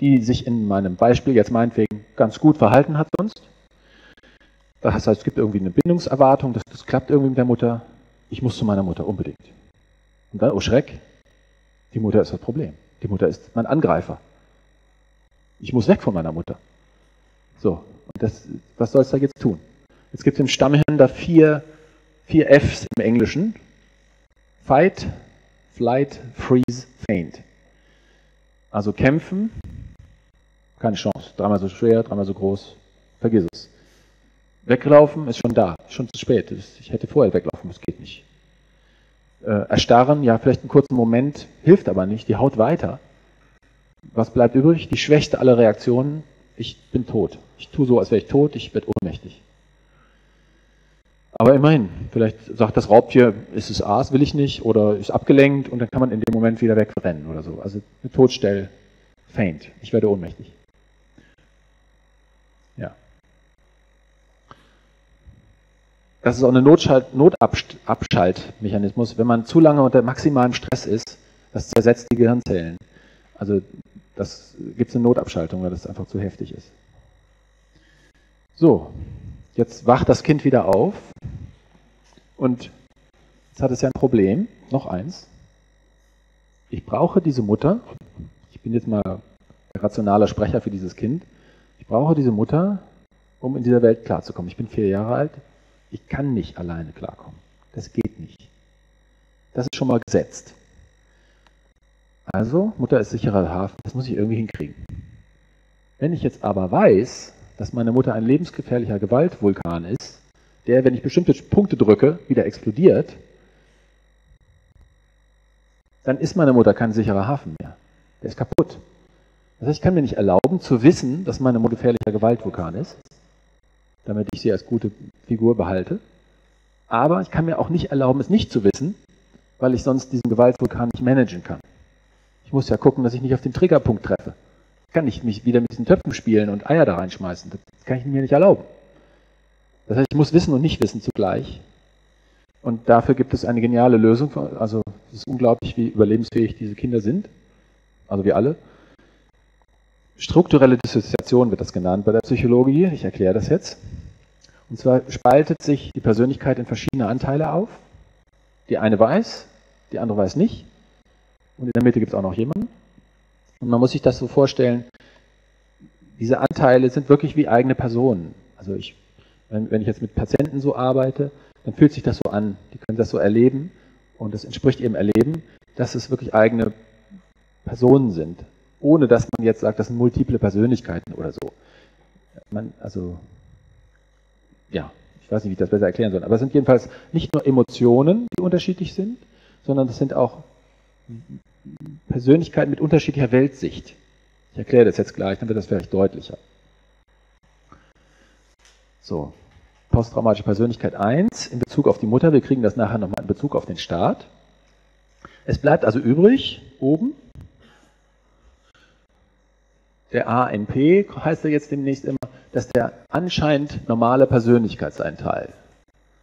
die sich in meinem Beispiel jetzt meinetwegen ganz gut verhalten hat sonst. Das heißt, es gibt irgendwie eine Bindungserwartung, das, das klappt irgendwie mit der Mutter. Ich muss zu meiner Mutter unbedingt. Und dann, oh Schreck, die Mutter ist das Problem. Die Mutter ist mein Angreifer. Ich muss weg von meiner Mutter. So, und das, was soll es da jetzt tun? Jetzt gibt es im Stammhirn da vier, vier Fs im Englischen. Fight, Flight, Freeze, Faint. Also kämpfen, keine Chance. Dreimal so schwer, dreimal so groß, vergiss es. Weglaufen ist schon da, schon zu spät. Ich hätte vorher weglaufen, das geht nicht. Äh, erstarren, ja, vielleicht einen kurzen Moment, hilft aber nicht, die haut weiter. Was bleibt übrig? Die schwächste aller Reaktionen, ich bin tot. Ich tue so, als wäre ich tot, ich werde ohnmächtig. Aber immerhin, vielleicht sagt das Raubtier, ist es Aas, will ich nicht, oder ist abgelenkt und dann kann man in dem Moment wieder wegrennen oder so. Also eine Todstell, faint, ich werde ohnmächtig. Ja. Das ist auch ein Notabschaltmechanismus. Wenn man zu lange unter maximalem Stress ist, das zersetzt die Gehirnzellen. Also das gibt es eine Notabschaltung, weil das einfach zu heftig ist. So, jetzt wacht das Kind wieder auf und jetzt hat es ja ein Problem, noch eins. Ich brauche diese Mutter, ich bin jetzt mal der rationale Sprecher für dieses Kind, ich brauche diese Mutter, um in dieser Welt klarzukommen. Ich bin vier Jahre alt, ich kann nicht alleine klarkommen. Das geht nicht. Das ist schon mal gesetzt. Also, Mutter ist sicherer Hafen, das muss ich irgendwie hinkriegen. Wenn ich jetzt aber weiß, dass meine Mutter ein lebensgefährlicher Gewaltvulkan ist, der, wenn ich bestimmte Punkte drücke, wieder explodiert, dann ist meine Mutter kein sicherer Hafen mehr. Der ist kaputt. Das heißt, ich kann mir nicht erlauben zu wissen, dass meine Mutter gefährlicher Gewaltvulkan ist, damit ich sie als gute Figur behalte. Aber ich kann mir auch nicht erlauben, es nicht zu wissen, weil ich sonst diesen Gewaltvulkan nicht managen kann. Ich muss ja gucken, dass ich nicht auf den Triggerpunkt treffe. Ich kann nicht mich wieder mit diesen Töpfen spielen und Eier da reinschmeißen. Das kann ich mir nicht erlauben. Das heißt, ich muss wissen und nicht wissen zugleich. Und dafür gibt es eine geniale Lösung. Also es ist unglaublich, wie überlebensfähig diese Kinder sind. Also wir alle. Strukturelle Dissoziation wird das genannt bei der Psychologie. Ich erkläre das jetzt. Und zwar spaltet sich die Persönlichkeit in verschiedene Anteile auf. Die eine weiß, die andere weiß nicht. Und in der Mitte gibt es auch noch jemanden. Und man muss sich das so vorstellen, diese Anteile sind wirklich wie eigene Personen. Also ich, wenn, wenn ich jetzt mit Patienten so arbeite, dann fühlt sich das so an. Die können das so erleben und das entspricht ihrem Erleben, dass es wirklich eigene Personen sind. Ohne dass man jetzt sagt, das sind multiple Persönlichkeiten oder so. Man, also, ja, ich weiß nicht, wie ich das besser erklären soll. Aber es sind jedenfalls nicht nur Emotionen, die unterschiedlich sind, sondern es sind auch Persönlichkeiten mit unterschiedlicher Weltsicht. Ich erkläre das jetzt gleich, dann wird das vielleicht deutlicher. So, posttraumatische Persönlichkeit 1 in Bezug auf die Mutter. Wir kriegen das nachher nochmal in Bezug auf den Staat. Es bleibt also übrig, oben, der ANP heißt er jetzt demnächst immer, dass der anscheinend normale Persönlichkeitsanteil,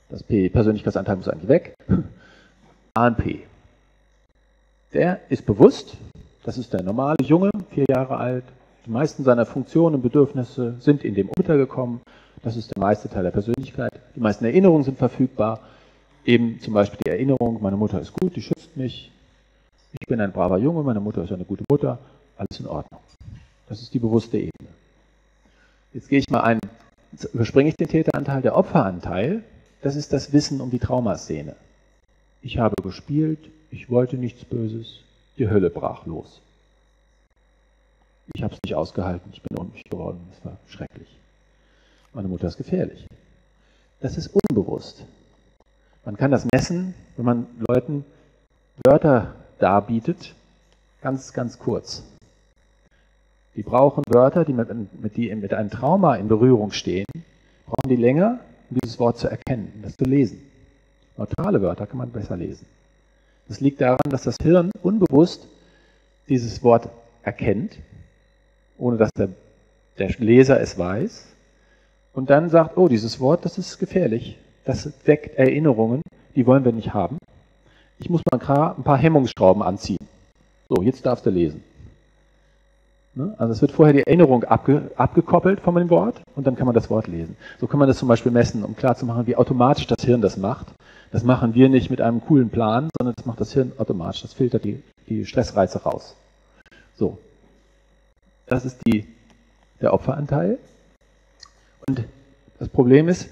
das P, Persönlichkeitsanteil muss eigentlich weg, ANP, der ist bewusst, das ist der normale Junge, vier Jahre alt, die meisten seiner Funktionen und Bedürfnisse sind in dem untergekommen, das ist der meiste Teil der Persönlichkeit, die meisten Erinnerungen sind verfügbar, eben zum Beispiel die Erinnerung, meine Mutter ist gut, die schützt mich, ich bin ein braver Junge, meine Mutter ist eine gute Mutter, alles in Ordnung. Das ist die bewusste Ebene. Jetzt gehe ich mal ein, überspringe ich den Täteranteil, der Opferanteil, das ist das Wissen um die Traumaszene. Ich habe gespielt, ich wollte nichts Böses, die Hölle brach los. Ich habe es nicht ausgehalten, ich bin ohnmächtig geworden, es war schrecklich. Meine Mutter ist gefährlich. Das ist unbewusst. Man kann das messen, wenn man Leuten Wörter darbietet, ganz, ganz kurz. Die brauchen Wörter, die mit, mit, die mit einem Trauma in Berührung stehen, brauchen die länger, um dieses Wort zu erkennen, das zu lesen. Neutrale Wörter kann man besser lesen. Das liegt daran, dass das Hirn unbewusst dieses Wort erkennt, ohne dass der, der Leser es weiß, und dann sagt, oh, dieses Wort, das ist gefährlich, das weckt Erinnerungen, die wollen wir nicht haben. Ich muss mal ein paar Hemmungsschrauben anziehen. So, jetzt darfst du lesen. Ne? Also es wird vorher die Erinnerung abge, abgekoppelt von dem Wort und dann kann man das Wort lesen. So kann man das zum Beispiel messen, um klarzumachen, wie automatisch das Hirn das macht. Das machen wir nicht mit einem coolen Plan, sondern das macht das Hirn automatisch. Das filtert die, die Stressreize raus. So. Das ist die, der Opferanteil. Und das Problem ist,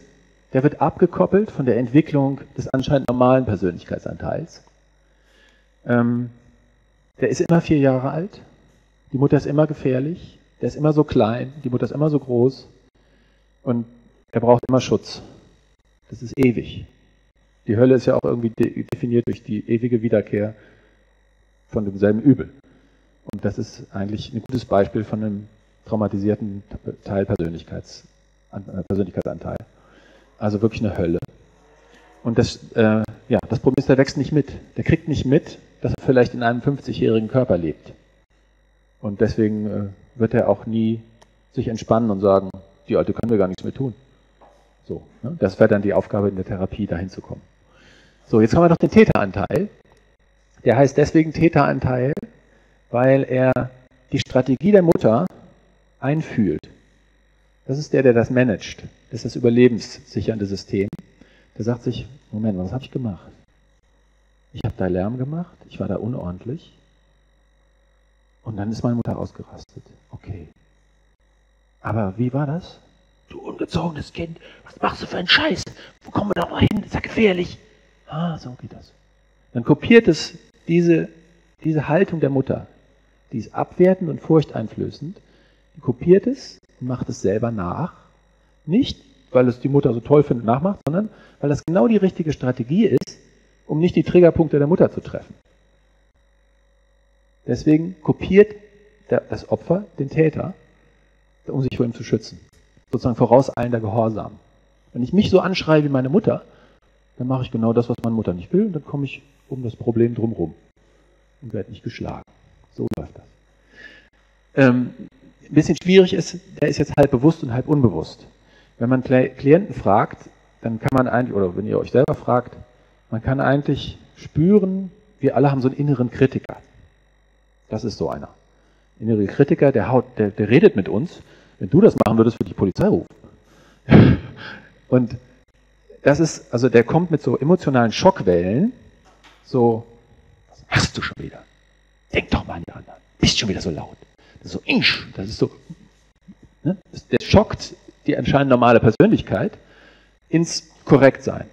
der wird abgekoppelt von der Entwicklung des anscheinend normalen Persönlichkeitsanteils. Ähm, der ist immer vier Jahre alt. Die Mutter ist immer gefährlich. Der ist immer so klein. Die Mutter ist immer so groß. Und er braucht immer Schutz. Das ist ewig. Die Hölle ist ja auch irgendwie de definiert durch die ewige Wiederkehr von demselben Übel. Und das ist eigentlich ein gutes Beispiel von einem traumatisierten Teil Persönlichkeits, äh, Persönlichkeitsanteil. Also wirklich eine Hölle. Und das, äh, ja, das Problem ist, der wächst nicht mit. Der kriegt nicht mit, dass er vielleicht in einem 50-jährigen Körper lebt. Und deswegen äh, wird er auch nie sich entspannen und sagen, die Alte können wir gar nichts mehr tun. So, ne? Das wäre dann die Aufgabe in der Therapie, dahin zu kommen. So, jetzt haben wir noch den Täteranteil. Der heißt deswegen Täteranteil, weil er die Strategie der Mutter einfühlt. Das ist der, der das managt. Das ist das überlebenssichernde System. Der sagt sich, Moment, was habe ich gemacht? Ich habe da Lärm gemacht, ich war da unordentlich. Und dann ist meine Mutter ausgerastet. Okay. Aber wie war das? Du ungezogenes Kind, was machst du für einen Scheiß? Wo kommen wir da mal hin? Das ist ja gefährlich. Ah, so geht das. Dann kopiert es diese, diese Haltung der Mutter. Die ist abwertend und furchteinflößend. Die kopiert es und macht es selber nach. Nicht, weil es die Mutter so toll findet, nachmacht, sondern weil das genau die richtige Strategie ist, um nicht die Triggerpunkte der Mutter zu treffen. Deswegen kopiert das Opfer den Täter, um sich vor ihm zu schützen. Sozusagen vorauseilender Gehorsam. Wenn ich mich so anschreie wie meine Mutter, dann mache ich genau das, was meine Mutter nicht will, und dann komme ich um das Problem drumherum und werde nicht geschlagen. So läuft das. Ähm, ein bisschen schwierig ist, der ist jetzt halb bewusst und halb unbewusst. Wenn man Klienten fragt, dann kann man eigentlich, oder wenn ihr euch selber fragt, man kann eigentlich spüren, wir alle haben so einen inneren Kritiker. Das ist so einer. Innere Kritiker, der, haut, der, der redet mit uns. Wenn du das machen würdest, würde die Polizei rufen. Und das ist, also der kommt mit so emotionalen Schockwellen, so, was hast du schon wieder? Denk doch mal an die anderen. Bist schon wieder so laut. Das ist so, insch, das ist so, ne? der schockt die anscheinend normale Persönlichkeit ins Korrektsein.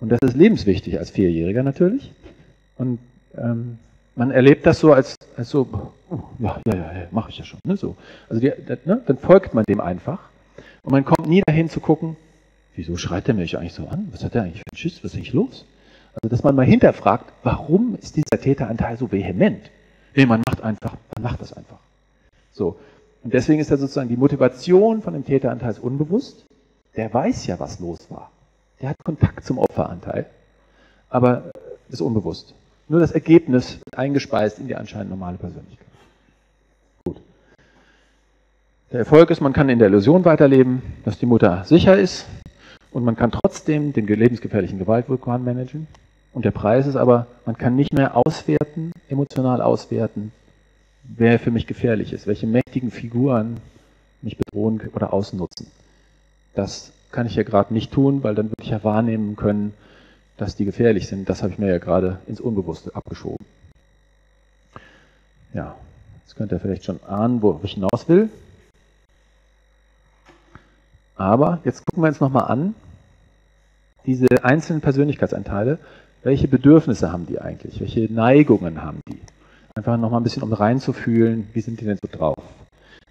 Und das ist lebenswichtig als Vierjähriger natürlich. Und ähm, man erlebt das so als, als so, oh, ja, ja, ja, ja mache ich ja schon. Ne, so. Also die, ne, dann folgt man dem einfach. Und man kommt nie dahin zu gucken, wieso schreit der mich eigentlich so an? Was hat der eigentlich für einen Schiss? Was ist eigentlich los? Also, dass man mal hinterfragt, warum ist dieser Täteranteil so vehement? Nee, man macht einfach, man macht das einfach. So. Und deswegen ist ja sozusagen die Motivation von dem Täteranteil unbewusst. Der weiß ja, was los war. Der hat Kontakt zum Opferanteil, aber ist unbewusst. Nur das Ergebnis eingespeist in die anscheinend normale Persönlichkeit. Gut. Der Erfolg ist, man kann in der Illusion weiterleben, dass die Mutter sicher ist und man kann trotzdem den lebensgefährlichen Gewaltvulkan managen. Und der Preis ist aber, man kann nicht mehr auswerten, emotional auswerten, wer für mich gefährlich ist, welche mächtigen Figuren mich bedrohen oder ausnutzen. Das kann ich ja gerade nicht tun, weil dann würde ich ja wahrnehmen können, dass die gefährlich sind. Das habe ich mir ja gerade ins Unbewusste abgeschoben. Ja, jetzt könnt ihr vielleicht schon ahnen, wo ich hinaus will. Aber jetzt gucken wir uns nochmal an, diese einzelnen Persönlichkeitsanteile, welche Bedürfnisse haben die eigentlich? Welche Neigungen haben die? Einfach nochmal ein bisschen, um reinzufühlen, wie sind die denn so drauf?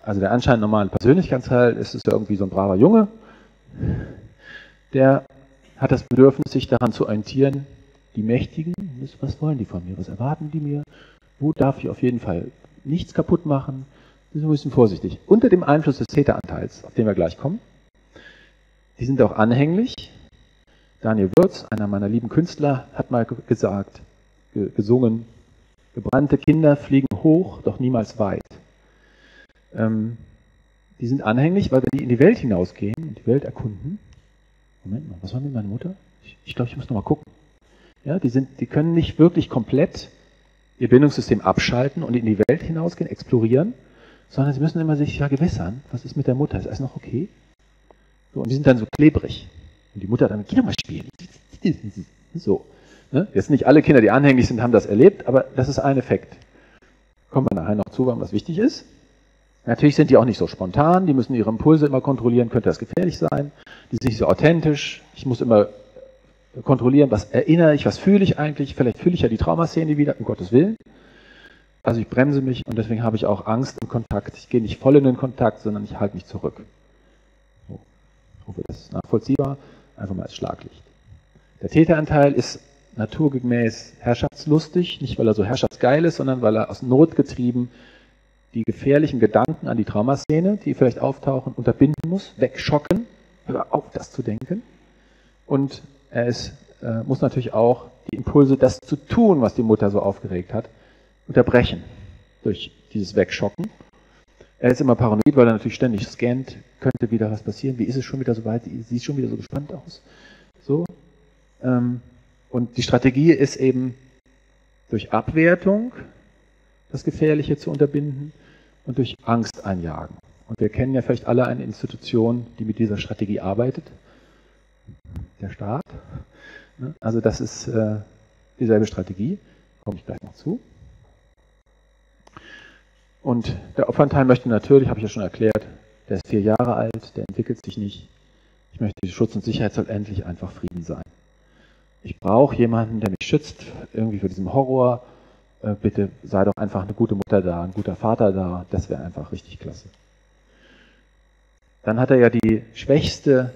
Also der anscheinend normale Persönlichkeitsteil ist es ja irgendwie so ein braver Junge, der hat das Bedürfnis, sich daran zu orientieren, die Mächtigen, was wollen die von mir, was erwarten die mir, wo darf ich auf jeden Fall nichts kaputt machen, wir sind ein bisschen vorsichtig. Unter dem Einfluss des Täteranteils, auf den wir gleich kommen, die sind auch anhänglich. Daniel Würz, einer meiner lieben Künstler, hat mal gesagt, gesungen, gebrannte Kinder fliegen hoch, doch niemals weit. Ähm, die sind anhänglich, weil wenn die in die Welt hinausgehen und die Welt erkunden, Moment mal, was war mit meiner Mutter? Ich, ich glaube, ich muss nochmal gucken. Ja, die, sind, die können nicht wirklich komplett ihr Bindungssystem abschalten und in die Welt hinausgehen, explorieren, sondern sie müssen immer sich vergewissern, was ist mit der Mutter? Ist alles noch okay? So, und die sind dann so klebrig. Und die Mutter dann, geh doch mal spielen. So. Ne? Jetzt nicht alle Kinder, die anhänglich sind, haben das erlebt, aber das ist ein Effekt. Kommen wir nachher noch zu, warum das wichtig ist. Natürlich sind die auch nicht so spontan, die müssen ihre Impulse immer kontrollieren, könnte das gefährlich sein. Die sind nicht so authentisch. Ich muss immer kontrollieren, was erinnere ich, was fühle ich eigentlich. Vielleicht fühle ich ja die Traumaszene wieder, um Gottes Willen. Also ich bremse mich und deswegen habe ich auch Angst im Kontakt. Ich gehe nicht voll in den Kontakt, sondern ich halte mich zurück. Ich hoffe, das ist nachvollziehbar. Einfach mal als Schlaglicht. Der Täteranteil ist naturgemäß herrschaftslustig, nicht weil er so herrschaftsgeil ist, sondern weil er aus Not getrieben die gefährlichen Gedanken an die Traumaszene, die vielleicht auftauchen, unterbinden muss, wegschocken, hör auf, das zu denken. Und er ist, äh, muss natürlich auch die Impulse, das zu tun, was die Mutter so aufgeregt hat, unterbrechen durch dieses Wegschocken. Er ist immer paranoid, weil er natürlich ständig scannt, könnte wieder was passieren, wie ist es schon wieder so weit, sie sieht schon wieder so gespannt aus. So. Ähm, und die Strategie ist eben durch Abwertung das Gefährliche zu unterbinden und durch Angst einjagen. Und wir kennen ja vielleicht alle eine Institution, die mit dieser Strategie arbeitet. Der Staat. Also das ist äh, dieselbe Strategie. Komme ich gleich noch zu. Und der Opferanteil möchte natürlich, habe ich ja schon erklärt, der ist vier Jahre alt, der entwickelt sich nicht. Ich möchte, Schutz und Sicherheit soll endlich einfach Frieden sein. Ich brauche jemanden, der mich schützt, irgendwie vor diesem Horror. Äh, bitte sei doch einfach eine gute Mutter da, ein guter Vater da. Das wäre einfach richtig klasse. Dann hat er ja die schwächste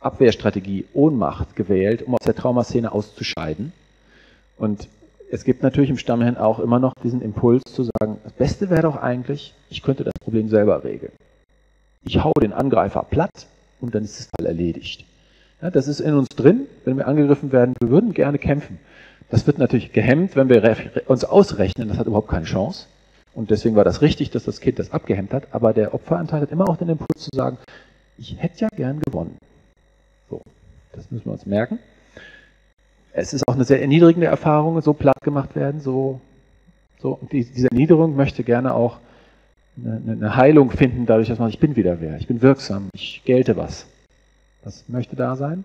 Abwehrstrategie, Ohnmacht, gewählt, um aus der Traumaszene auszuscheiden. Und es gibt natürlich im Stammhirn auch immer noch diesen Impuls zu sagen, das Beste wäre doch eigentlich, ich könnte das Problem selber regeln. Ich hau den Angreifer platt und dann ist das Fall erledigt. Ja, das ist in uns drin, wenn wir angegriffen werden, wir würden gerne kämpfen. Das wird natürlich gehemmt, wenn wir uns ausrechnen, das hat überhaupt keine Chance. Und deswegen war das richtig, dass das Kind das abgehemmt hat, aber der Opferanteil hat immer auch den Impuls zu sagen, ich hätte ja gern gewonnen. So, das müssen wir uns merken es ist auch eine sehr erniedrigende Erfahrung, so platt gemacht werden, so, so. Und die, diese Erniedrigung möchte gerne auch eine, Heilung finden, dadurch, dass man, ich bin wieder wer, ich bin wirksam, ich gelte was. Das möchte da sein.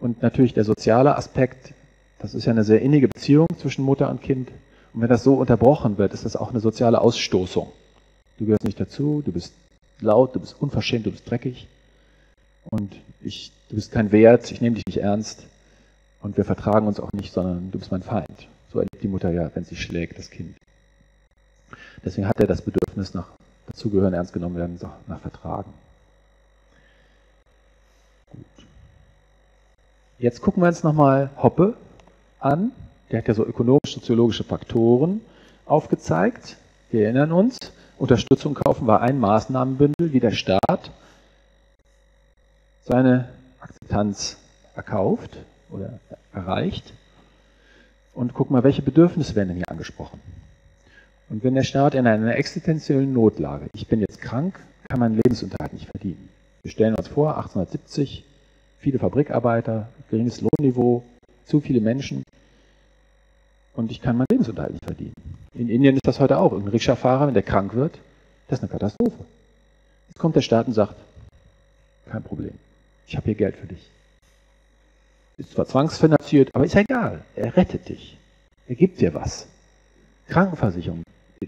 Und natürlich der soziale Aspekt, das ist ja eine sehr innige Beziehung zwischen Mutter und Kind. Und wenn das so unterbrochen wird, ist das auch eine soziale Ausstoßung. Du gehörst nicht dazu, du bist laut, du bist unverschämt, du bist dreckig. Und ich, du bist kein Wert, ich nehme dich nicht ernst. Und wir vertragen uns auch nicht, sondern du bist mein Feind. So erlebt die Mutter ja, wenn sie schlägt, das Kind. Deswegen hat er das Bedürfnis nach dazugehören, ernst genommen werden, nach Vertragen. Gut. Jetzt gucken wir uns nochmal Hoppe an. Der hat ja so ökonomisch-soziologische Faktoren aufgezeigt. Wir erinnern uns, Unterstützung kaufen war ein Maßnahmenbündel, wie der Staat seine Akzeptanz erkauft oder erreicht. Und guck mal, welche Bedürfnisse werden denn hier angesprochen? Und wenn der Staat in einer existenziellen Notlage, ich bin jetzt krank, kann meinen Lebensunterhalt nicht verdienen. Wir stellen uns vor, 1870, viele Fabrikarbeiter, geringes Lohnniveau, zu viele Menschen und ich kann meinen Lebensunterhalt nicht verdienen. In Indien ist das heute auch. Ein Rikscha-Fahrer, wenn der krank wird, das ist eine Katastrophe. Jetzt kommt der Staat und sagt, kein Problem, ich habe hier Geld für dich. Ist zwar zwangsfinanziert, aber ist egal. Er rettet dich. Er gibt dir was. Krankenversicherung.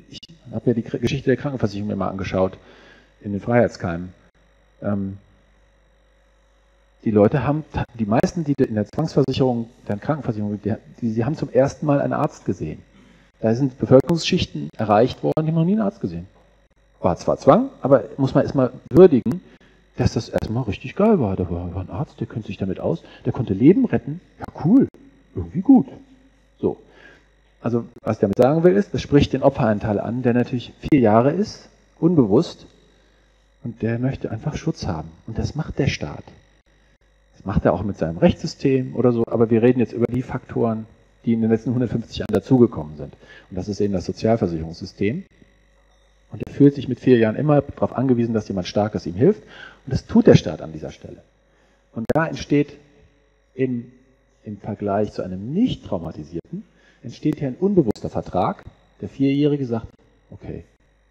Ich habe ja die Geschichte der Krankenversicherung mir mal angeschaut in den Freiheitskeimen. Ähm, die Leute haben, die meisten, die in der Zwangsversicherung, der Krankenversicherung, die, die, die haben zum ersten Mal einen Arzt gesehen. Da sind Bevölkerungsschichten erreicht worden, die haben noch nie einen Arzt gesehen. War zwar Zwang, aber muss man erstmal würdigen, dass das erstmal richtig geil war. Da war ein Arzt, der kennt sich damit aus, der konnte Leben retten. Ja, cool. Irgendwie gut. So. Also, was ich damit sagen will, ist, das spricht den Opferanteil an, der natürlich vier Jahre ist, unbewusst, und der möchte einfach Schutz haben. Und das macht der Staat. Das macht er auch mit seinem Rechtssystem oder so, aber wir reden jetzt über die Faktoren, die in den letzten 150 Jahren dazugekommen sind. Und das ist eben das Sozialversicherungssystem. Und er fühlt sich mit vier Jahren immer darauf angewiesen, dass jemand Starkes ihm hilft. Und das tut der Staat an dieser Stelle. Und da entsteht im, im Vergleich zu einem nicht traumatisierten, entsteht hier ein unbewusster Vertrag. Der Vierjährige sagt, okay,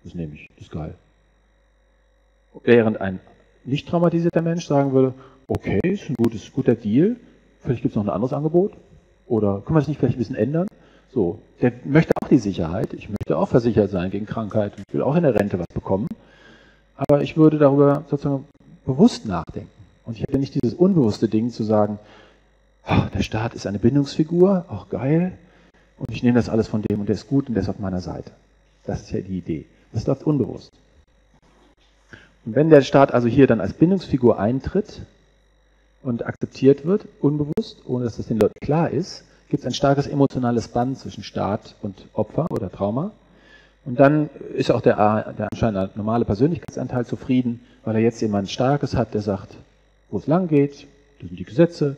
das nehme ich, das ist geil. Während ein nicht traumatisierter Mensch sagen würde, okay, ist ein gutes, guter Deal, vielleicht gibt es noch ein anderes Angebot. Oder können wir das nicht vielleicht ein bisschen ändern? So, der möchte auch die Sicherheit. Ich möchte auch versichert sein gegen Krankheit. Ich will auch in der Rente was bekommen. Aber ich würde darüber sozusagen bewusst nachdenken. Und ich hätte nicht dieses unbewusste Ding zu sagen, oh, der Staat ist eine Bindungsfigur, auch geil, und ich nehme das alles von dem und der ist gut und der ist auf meiner Seite. Das ist ja die Idee. Das läuft unbewusst. Und wenn der Staat also hier dann als Bindungsfigur eintritt und akzeptiert wird, unbewusst, ohne dass das den Leuten klar ist, gibt es ein starkes emotionales Band zwischen Staat und Opfer oder Trauma. Und dann ist auch der, der anscheinend normale Persönlichkeitsanteil zufrieden, weil er jetzt jemand Starkes hat, der sagt, wo es lang geht, das sind die Gesetze,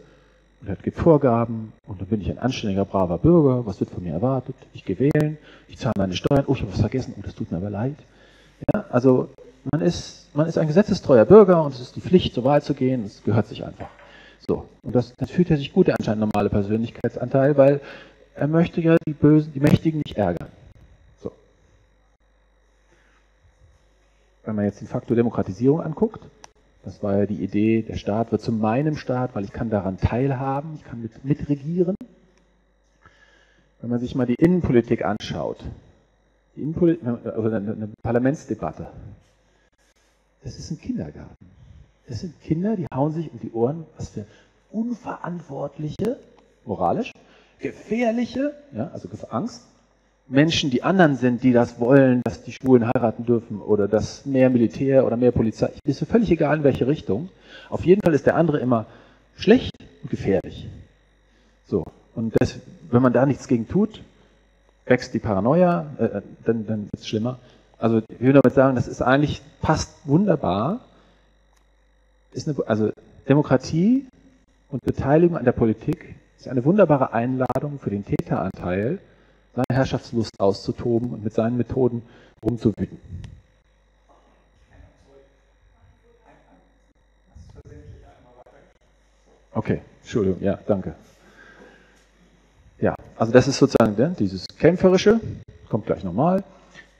und er gibt Vorgaben, und dann bin ich ein anständiger, braver Bürger, was wird von mir erwartet? Ich gehe wählen, ich zahle meine Steuern, oh, ich habe was vergessen, oh, das tut mir aber leid. Ja, also man ist, man ist ein gesetzestreuer Bürger und es ist die Pflicht, zur Wahl zu gehen, es gehört sich einfach. So, und das, das fühlt er sich gut, der anscheinend normale Persönlichkeitsanteil, weil er möchte ja die Bösen, die Mächtigen nicht ärgern. So. Wenn man jetzt den Faktor Demokratisierung anguckt, das war ja die Idee, der Staat wird zu meinem Staat, weil ich kann daran teilhaben, ich kann mit, mitregieren. Wenn man sich mal die Innenpolitik anschaut, die Innenpolitik, also eine, eine Parlamentsdebatte, das ist ein Kindergarten. Das sind Kinder, die hauen sich um die Ohren, was für unverantwortliche, moralisch, gefährliche, ja, also Angst, Menschen, die anderen sind, die das wollen, dass die Schwulen heiraten dürfen oder dass mehr Militär oder mehr Polizei, ist völlig egal in welche Richtung. Auf jeden Fall ist der andere immer schlecht und gefährlich. So. Und das, wenn man da nichts gegen tut, wächst die Paranoia, äh, äh dann, dann wird es schlimmer. Also ich will damit sagen, das ist eigentlich passt wunderbar. Ist eine, also Demokratie und Beteiligung an der Politik ist eine wunderbare Einladung für den Täteranteil, seine Herrschaftslust auszutoben und mit seinen Methoden rumzuwüten. Okay, Entschuldigung, ja, danke. Ja, also das ist sozusagen ne, dieses Kämpferische, kommt gleich nochmal.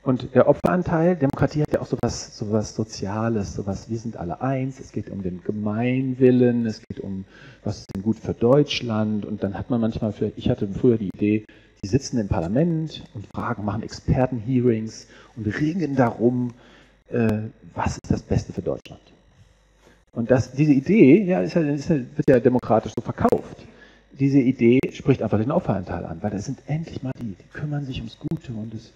Und der Opferanteil, Demokratie hat ja auch sowas, sowas Soziales, sowas, wir sind alle eins, es geht um den Gemeinwillen, es geht um, was ist denn gut für Deutschland und dann hat man manchmal, vielleicht, ich hatte früher die Idee, die sitzen im Parlament und fragen, machen Expertenhearings und ringen darum, äh, was ist das Beste für Deutschland. Und das, diese Idee ja, ist ja, ist ja, wird ja demokratisch so verkauft. Diese Idee spricht einfach den Opferanteil an, weil das sind endlich mal die, die kümmern sich ums Gute und das,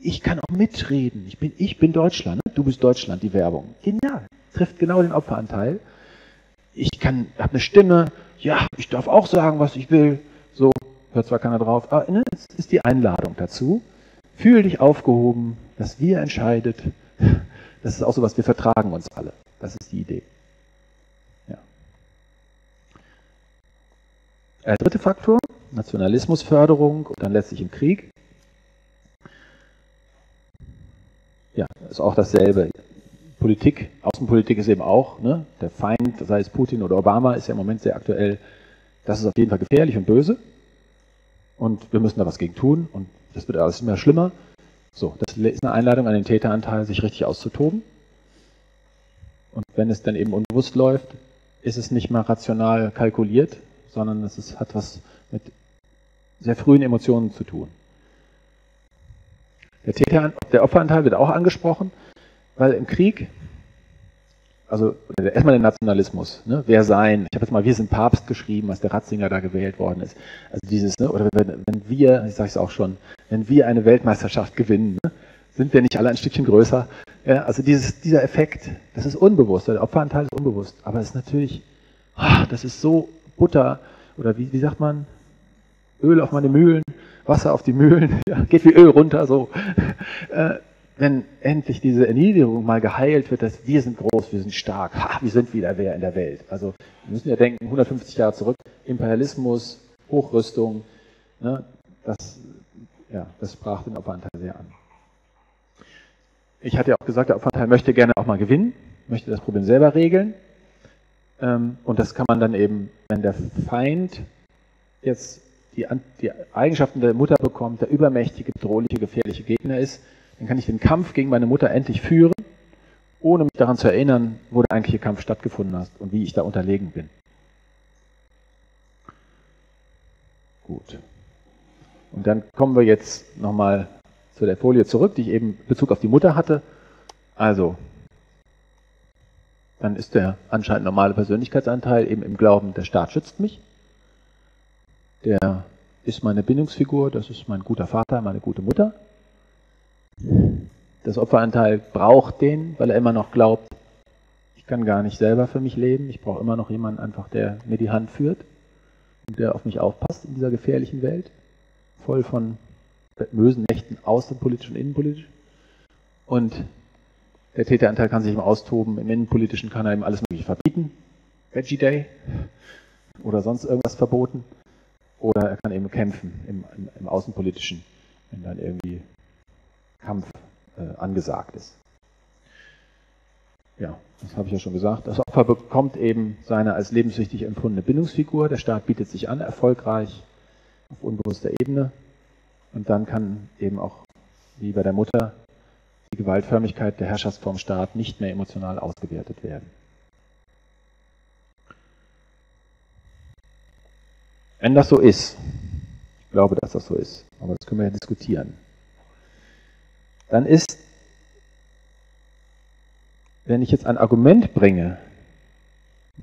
ich kann auch mitreden. Ich bin, ich bin Deutschland, ne? du bist Deutschland, die Werbung. Genial. Trifft genau den Opferanteil. Ich kann, habe eine Stimme, ja, ich darf auch sagen, was ich will. So, hört zwar keiner drauf, aber ne, es ist die Einladung dazu. Fühl dich aufgehoben, dass wir entscheidet. Das ist auch so was, wir vertragen uns alle. Das ist die Idee. Ja. Der dritte Faktor, Nationalismusförderung und dann letztlich im Krieg. Ja, ist auch dasselbe. Politik, Außenpolitik ist eben auch, ne, der Feind, sei es Putin oder Obama, ist ja im Moment sehr aktuell. Das ist auf jeden Fall gefährlich und böse und wir müssen da was gegen tun und das wird alles immer schlimmer. So, das ist eine Einladung an den Täteranteil, sich richtig auszutoben. Und wenn es dann eben unbewusst läuft, ist es nicht mal rational kalkuliert, sondern es ist, hat was mit sehr frühen Emotionen zu tun. Der, Täter, der Opferanteil wird auch angesprochen, weil im Krieg also erstmal der Nationalismus, ne? wer sein. Ich habe jetzt mal Wir sind Papst geschrieben, als der Ratzinger da gewählt worden ist. Also dieses, ne? oder wenn, wenn wir, ich sage es auch schon, wenn wir eine Weltmeisterschaft gewinnen, ne? sind wir nicht alle ein Stückchen größer. Ja, also dieses, dieser Effekt, das ist unbewusst, der Opferanteil ist unbewusst, aber es ist natürlich, oh, das ist so Butter, oder wie, wie sagt man, Öl auf meine Mühlen, Wasser auf die Mühlen, ja, geht wie Öl runter, so. Äh, wenn endlich diese Erniedrigung mal geheilt wird, dass wir sind groß, wir sind stark, ha, wir sind wieder wer in der Welt. Also wir müssen ja denken, 150 Jahre zurück, Imperialismus, Hochrüstung, ne, das, ja, das sprach den Opferanteil sehr an. Ich hatte ja auch gesagt, der Opferanteil möchte gerne auch mal gewinnen, möchte das Problem selber regeln. Ähm, und das kann man dann eben, wenn der Feind jetzt die, die Eigenschaften der Mutter bekommt, der übermächtige, bedrohliche, gefährliche Gegner ist, dann kann ich den Kampf gegen meine Mutter endlich führen, ohne mich daran zu erinnern, wo der eigentliche Kampf stattgefunden hat und wie ich da unterlegen bin. Gut. Und dann kommen wir jetzt nochmal zu der Folie zurück, die ich eben in Bezug auf die Mutter hatte. Also, dann ist der anscheinend normale Persönlichkeitsanteil eben im Glauben, der Staat schützt mich. Der ist meine Bindungsfigur, das ist mein guter Vater, meine gute Mutter. Das Opferanteil braucht den, weil er immer noch glaubt, ich kann gar nicht selber für mich leben, ich brauche immer noch jemanden einfach, der mir die Hand führt und der auf mich aufpasst in dieser gefährlichen Welt, voll von bösen Mächten außenpolitisch und innenpolitisch. Und der Täteranteil kann sich eben austoben, im innenpolitischen kann er eben alles mögliche verbieten, Veggie Day oder sonst irgendwas verboten. Oder er kann eben kämpfen im, im, im Außenpolitischen, wenn dann irgendwie Kampf äh, angesagt ist. Ja, das habe ich ja schon gesagt. Das Opfer bekommt eben seine als lebenswichtig empfundene Bindungsfigur. Der Staat bietet sich an, erfolgreich auf unbewusster Ebene. Und dann kann eben auch, wie bei der Mutter, die Gewaltförmigkeit der Herrschaftsform Staat nicht mehr emotional ausgewertet werden. Wenn das so ist, ich glaube, dass das so ist, aber das können wir ja diskutieren, dann ist, wenn ich jetzt ein Argument bringe,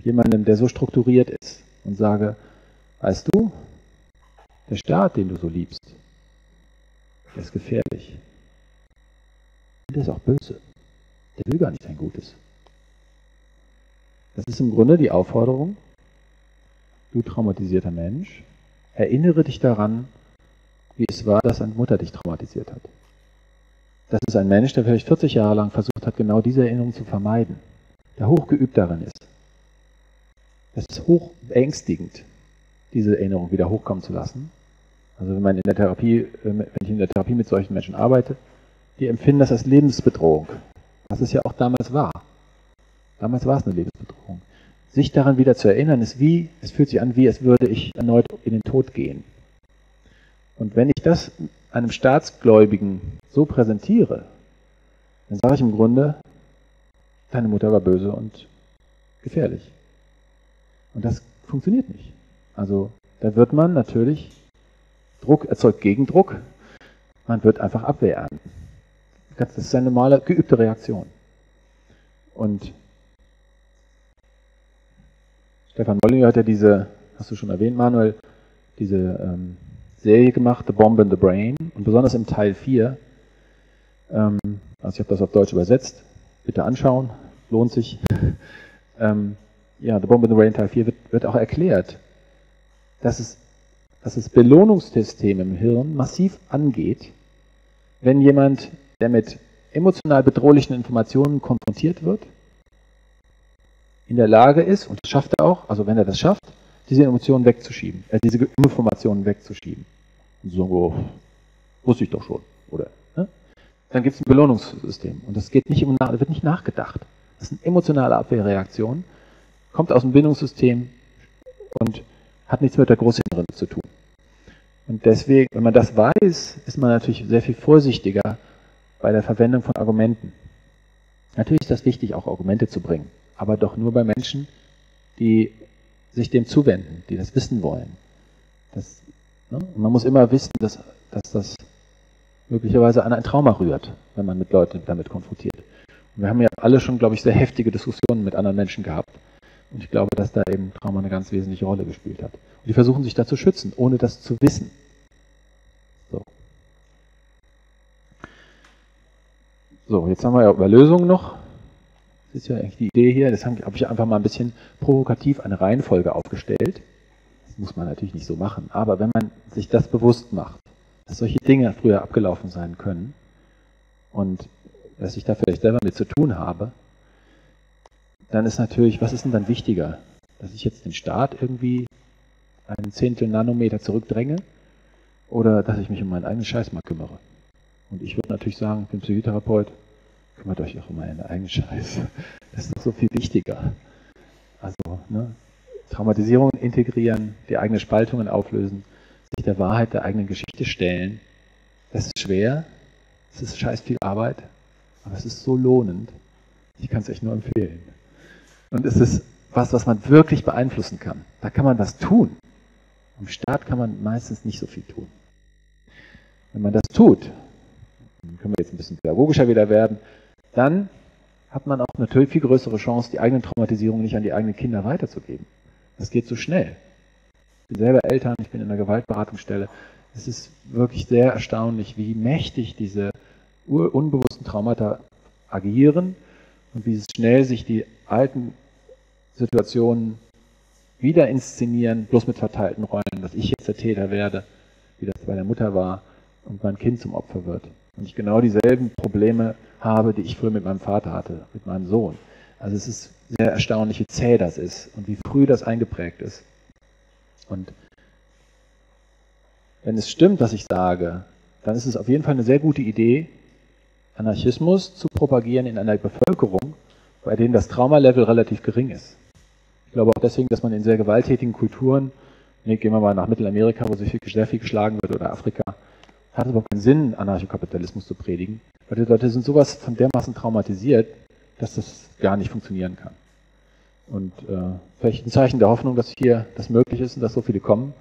jemandem, der so strukturiert ist, und sage, weißt du, der Staat, den du so liebst, der ist gefährlich. Und der ist auch böse. Der will gar nicht dein Gutes. Das ist im Grunde die Aufforderung, du traumatisierter Mensch, erinnere dich daran, wie es war, dass deine Mutter dich traumatisiert hat. Das ist ein Mensch, der vielleicht 40 Jahre lang versucht hat, genau diese Erinnerung zu vermeiden, der hochgeübt darin ist. Das ist hoch beängstigend, diese Erinnerung wieder hochkommen zu lassen. Also wenn man in der Therapie, äh, wenn ich in der Therapie mit solchen Menschen arbeite, die empfinden das als Lebensbedrohung, was es ja auch damals war. Damals war es eine Lebensbedrohung sich daran wieder zu erinnern, ist wie, es fühlt sich an, wie als würde ich erneut in den Tod gehen. Und wenn ich das einem Staatsgläubigen so präsentiere, dann sage ich im Grunde, deine Mutter war böse und gefährlich. Und das funktioniert nicht. Also da wird man natürlich, Druck erzeugt Gegendruck, man wird einfach abwehren. Das ist eine normale, geübte Reaktion. Und Stefan Mollinger hat ja diese, hast du schon erwähnt, Manuel, diese ähm, Serie gemacht, The Bomb in the Brain. Und besonders im Teil 4, ähm, also ich habe das auf Deutsch übersetzt, bitte anschauen, lohnt sich. ähm, ja, The Bomb in the Brain Teil 4 wird, wird auch erklärt, dass es, dass das Belohnungssystem im Hirn massiv angeht, wenn jemand, der mit emotional bedrohlichen Informationen konfrontiert wird, in der Lage ist, und das schafft er auch, also wenn er das schafft, diese Emotionen wegzuschieben, äh, diese Informationen wegzuschieben. Und so, oh, wusste ich doch schon, oder? Ne? Dann gibt es ein Belohnungssystem und das geht nicht, wird nicht nachgedacht. Das ist eine emotionale Abwehrreaktion, kommt aus dem Bindungssystem und hat nichts mit der Großhirnrinde zu tun. Und deswegen, wenn man das weiß, ist man natürlich sehr viel vorsichtiger bei der Verwendung von Argumenten. Natürlich ist das wichtig, auch Argumente zu bringen aber doch nur bei Menschen, die sich dem zuwenden, die das wissen wollen. Das, ne? man muss immer wissen, dass, dass das möglicherweise an ein Trauma rührt, wenn man mit Leuten damit konfrontiert. Und wir haben ja alle schon, glaube ich, sehr heftige Diskussionen mit anderen Menschen gehabt. Und ich glaube, dass da eben Trauma eine ganz wesentliche Rolle gespielt hat. Und die versuchen sich da zu schützen, ohne das zu wissen. So. So, jetzt haben wir ja über Lösungen noch. Das ist ja eigentlich die Idee hier. Das habe ich einfach mal ein bisschen provokativ eine Reihenfolge aufgestellt. Das muss man natürlich nicht so machen. Aber wenn man sich das bewusst macht, dass solche Dinge früher abgelaufen sein können und dass ich da vielleicht selber mit zu tun habe, dann ist natürlich, was ist denn dann wichtiger? Dass ich jetzt den Staat irgendwie einen Zehntel Nanometer zurückdränge oder dass ich mich um meinen eigenen Scheiß mal kümmere? Und ich würde natürlich sagen, ich bin Psychotherapeut, kümmert euch auch um einen eigenen Scheiß. Das ist doch so viel wichtiger. Also, ne, Traumatisierung integrieren, die eigenen Spaltungen auflösen, sich der Wahrheit der eigenen Geschichte stellen. Das ist schwer, es ist scheiß viel Arbeit, aber es ist so lohnend. Ich kann es euch nur empfehlen. Und es ist was, was man wirklich beeinflussen kann. Da kann man was tun. Am Staat kann man meistens nicht so viel tun. Wenn man das tut, dann können wir jetzt ein bisschen pädagogischer wieder werden, dann hat man auch natürlich viel größere Chance, die eigenen Traumatisierungen nicht an die eigenen Kinder weiterzugeben. Das geht so schnell. bin selber Eltern, ich bin in einer Gewaltberatungsstelle. Es ist wirklich sehr erstaunlich, wie mächtig diese unbewussten Traumata agieren und wie schnell sich die alten Situationen wieder inszenieren, bloß mit verteilten Rollen, dass ich jetzt der Täter werde, wie das bei der Mutter war und mein Kind zum Opfer wird. Und ich genau dieselben Probleme habe, die ich früher mit meinem Vater hatte, mit meinem Sohn. Also es ist sehr erstaunlich, wie zäh das ist und wie früh das eingeprägt ist. Und wenn es stimmt, was ich sage, dann ist es auf jeden Fall eine sehr gute Idee, Anarchismus zu propagieren in einer Bevölkerung, bei denen das Traumalevel relativ gering ist. Ich glaube auch deswegen, dass man in sehr gewalttätigen Kulturen, nee, gehen wir mal nach Mittelamerika, wo sich sehr viel geschlagen wird, oder Afrika, hat es überhaupt keinen Sinn, Anarchokapitalismus zu predigen, weil die Leute sind sowas von dermaßen traumatisiert, dass das gar nicht funktionieren kann. Und äh, vielleicht ein Zeichen der Hoffnung, dass hier das möglich ist und dass so viele kommen.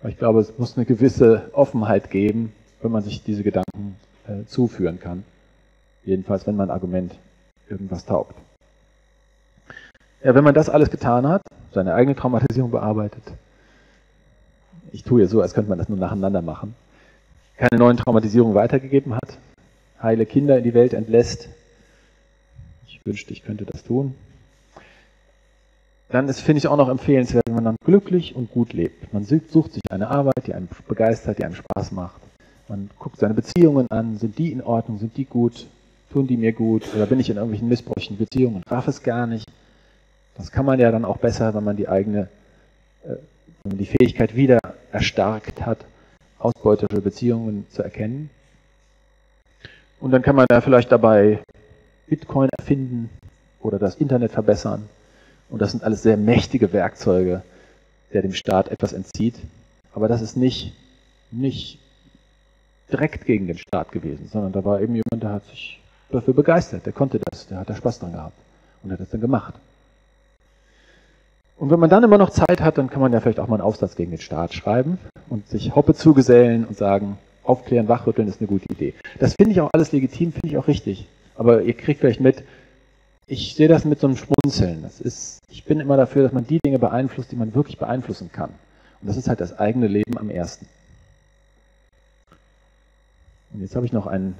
Aber ich glaube, es muss eine gewisse Offenheit geben, wenn man sich diese Gedanken äh, zuführen kann. Jedenfalls, wenn mein Argument irgendwas taugt. Ja, wenn man das alles getan hat, seine eigene Traumatisierung bearbeitet, ich tue ja so, als könnte man das nur nacheinander machen, keine neuen Traumatisierungen weitergegeben hat, heile Kinder in die Welt entlässt, ich wünschte, ich könnte das tun, dann ist, finde ich, auch noch empfehlenswert, wenn man dann glücklich und gut lebt. Man sucht sich eine Arbeit, die einen begeistert, die einem Spaß macht. Man guckt seine Beziehungen an, sind die in Ordnung, sind die gut, tun die mir gut? Oder bin ich in irgendwelchen missbräuchlichen Beziehungen und raff es gar nicht. Das kann man ja dann auch besser, wenn man die eigene, äh, wenn man die Fähigkeit wieder erstarkt hat, ausbeuterische Beziehungen zu erkennen. Und dann kann man da vielleicht dabei Bitcoin erfinden oder das Internet verbessern und das sind alles sehr mächtige Werkzeuge, der dem Staat etwas entzieht. Aber das ist nicht, nicht direkt gegen den Staat gewesen, sondern da war eben jemand, der hat sich dafür begeistert, der konnte das, der hat da Spaß dran gehabt und hat das dann gemacht. Und wenn man dann immer noch Zeit hat, dann kann man ja vielleicht auch mal einen Aufsatz gegen den Staat schreiben und sich Hoppe zugesellen und sagen, aufklären, wachrütteln ist eine gute Idee. Das finde ich auch alles legitim, finde ich auch richtig. Aber ihr kriegt vielleicht mit, ich sehe das mit so einem Schmunzeln. Das ist, ich bin immer dafür, dass man die Dinge beeinflusst, die man wirklich beeinflussen kann. Und das ist halt das eigene Leben am ersten. Und jetzt habe ich noch einen,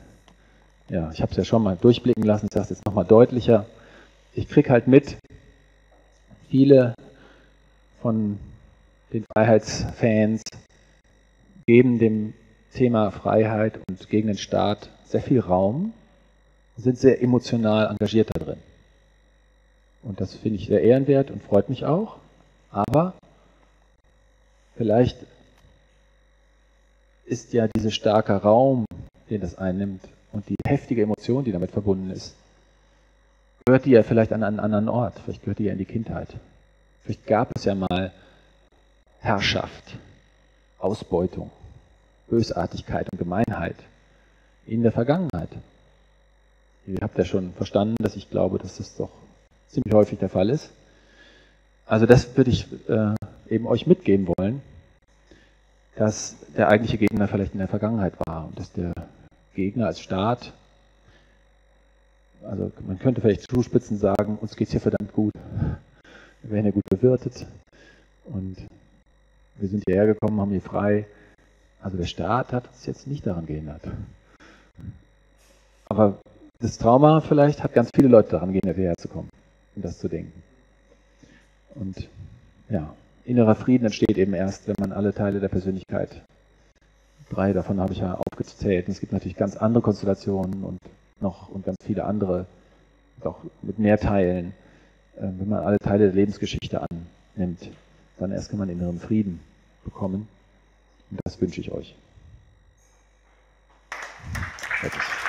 ja, ich habe es ja schon mal durchblicken lassen, ich sage es jetzt nochmal deutlicher. Ich kriege halt mit, viele von den Freiheitsfans geben dem Thema Freiheit und gegen den Staat sehr viel Raum und sind sehr emotional engagiert da drin. Und das finde ich sehr ehrenwert und freut mich auch. Aber vielleicht ist ja dieser starke Raum, den das einnimmt und die heftige Emotion, die damit verbunden ist, gehört die ja vielleicht an einen anderen Ort. Vielleicht gehört die ja in die Kindheit. Vielleicht gab es ja mal Herrschaft, Ausbeutung, Bösartigkeit und Gemeinheit in der Vergangenheit. Ihr habt ja schon verstanden, dass ich glaube, dass das doch ziemlich häufig der Fall ist. Also das würde ich äh, eben euch mitgeben wollen, dass der eigentliche Gegner vielleicht in der Vergangenheit war und dass der Gegner als Staat, also man könnte vielleicht zuspitzen sagen, uns geht es hier verdammt gut. Wir werden hier gut bewirtet und wir sind hierher gekommen, haben hier frei. Also der Staat hat uns jetzt nicht daran gehindert. Aber das Trauma vielleicht hat ganz viele Leute daran gehindert, hierher zu kommen um das zu denken. Und ja, innerer Frieden entsteht eben erst, wenn man alle Teile der Persönlichkeit, drei davon habe ich ja aufgezählt, und es gibt natürlich ganz andere Konstellationen und noch und ganz viele andere, auch mit mehr Teilen, ähm, wenn man alle Teile der Lebensgeschichte annimmt, dann erst kann man inneren Frieden bekommen. Und das wünsche ich euch. Fertig.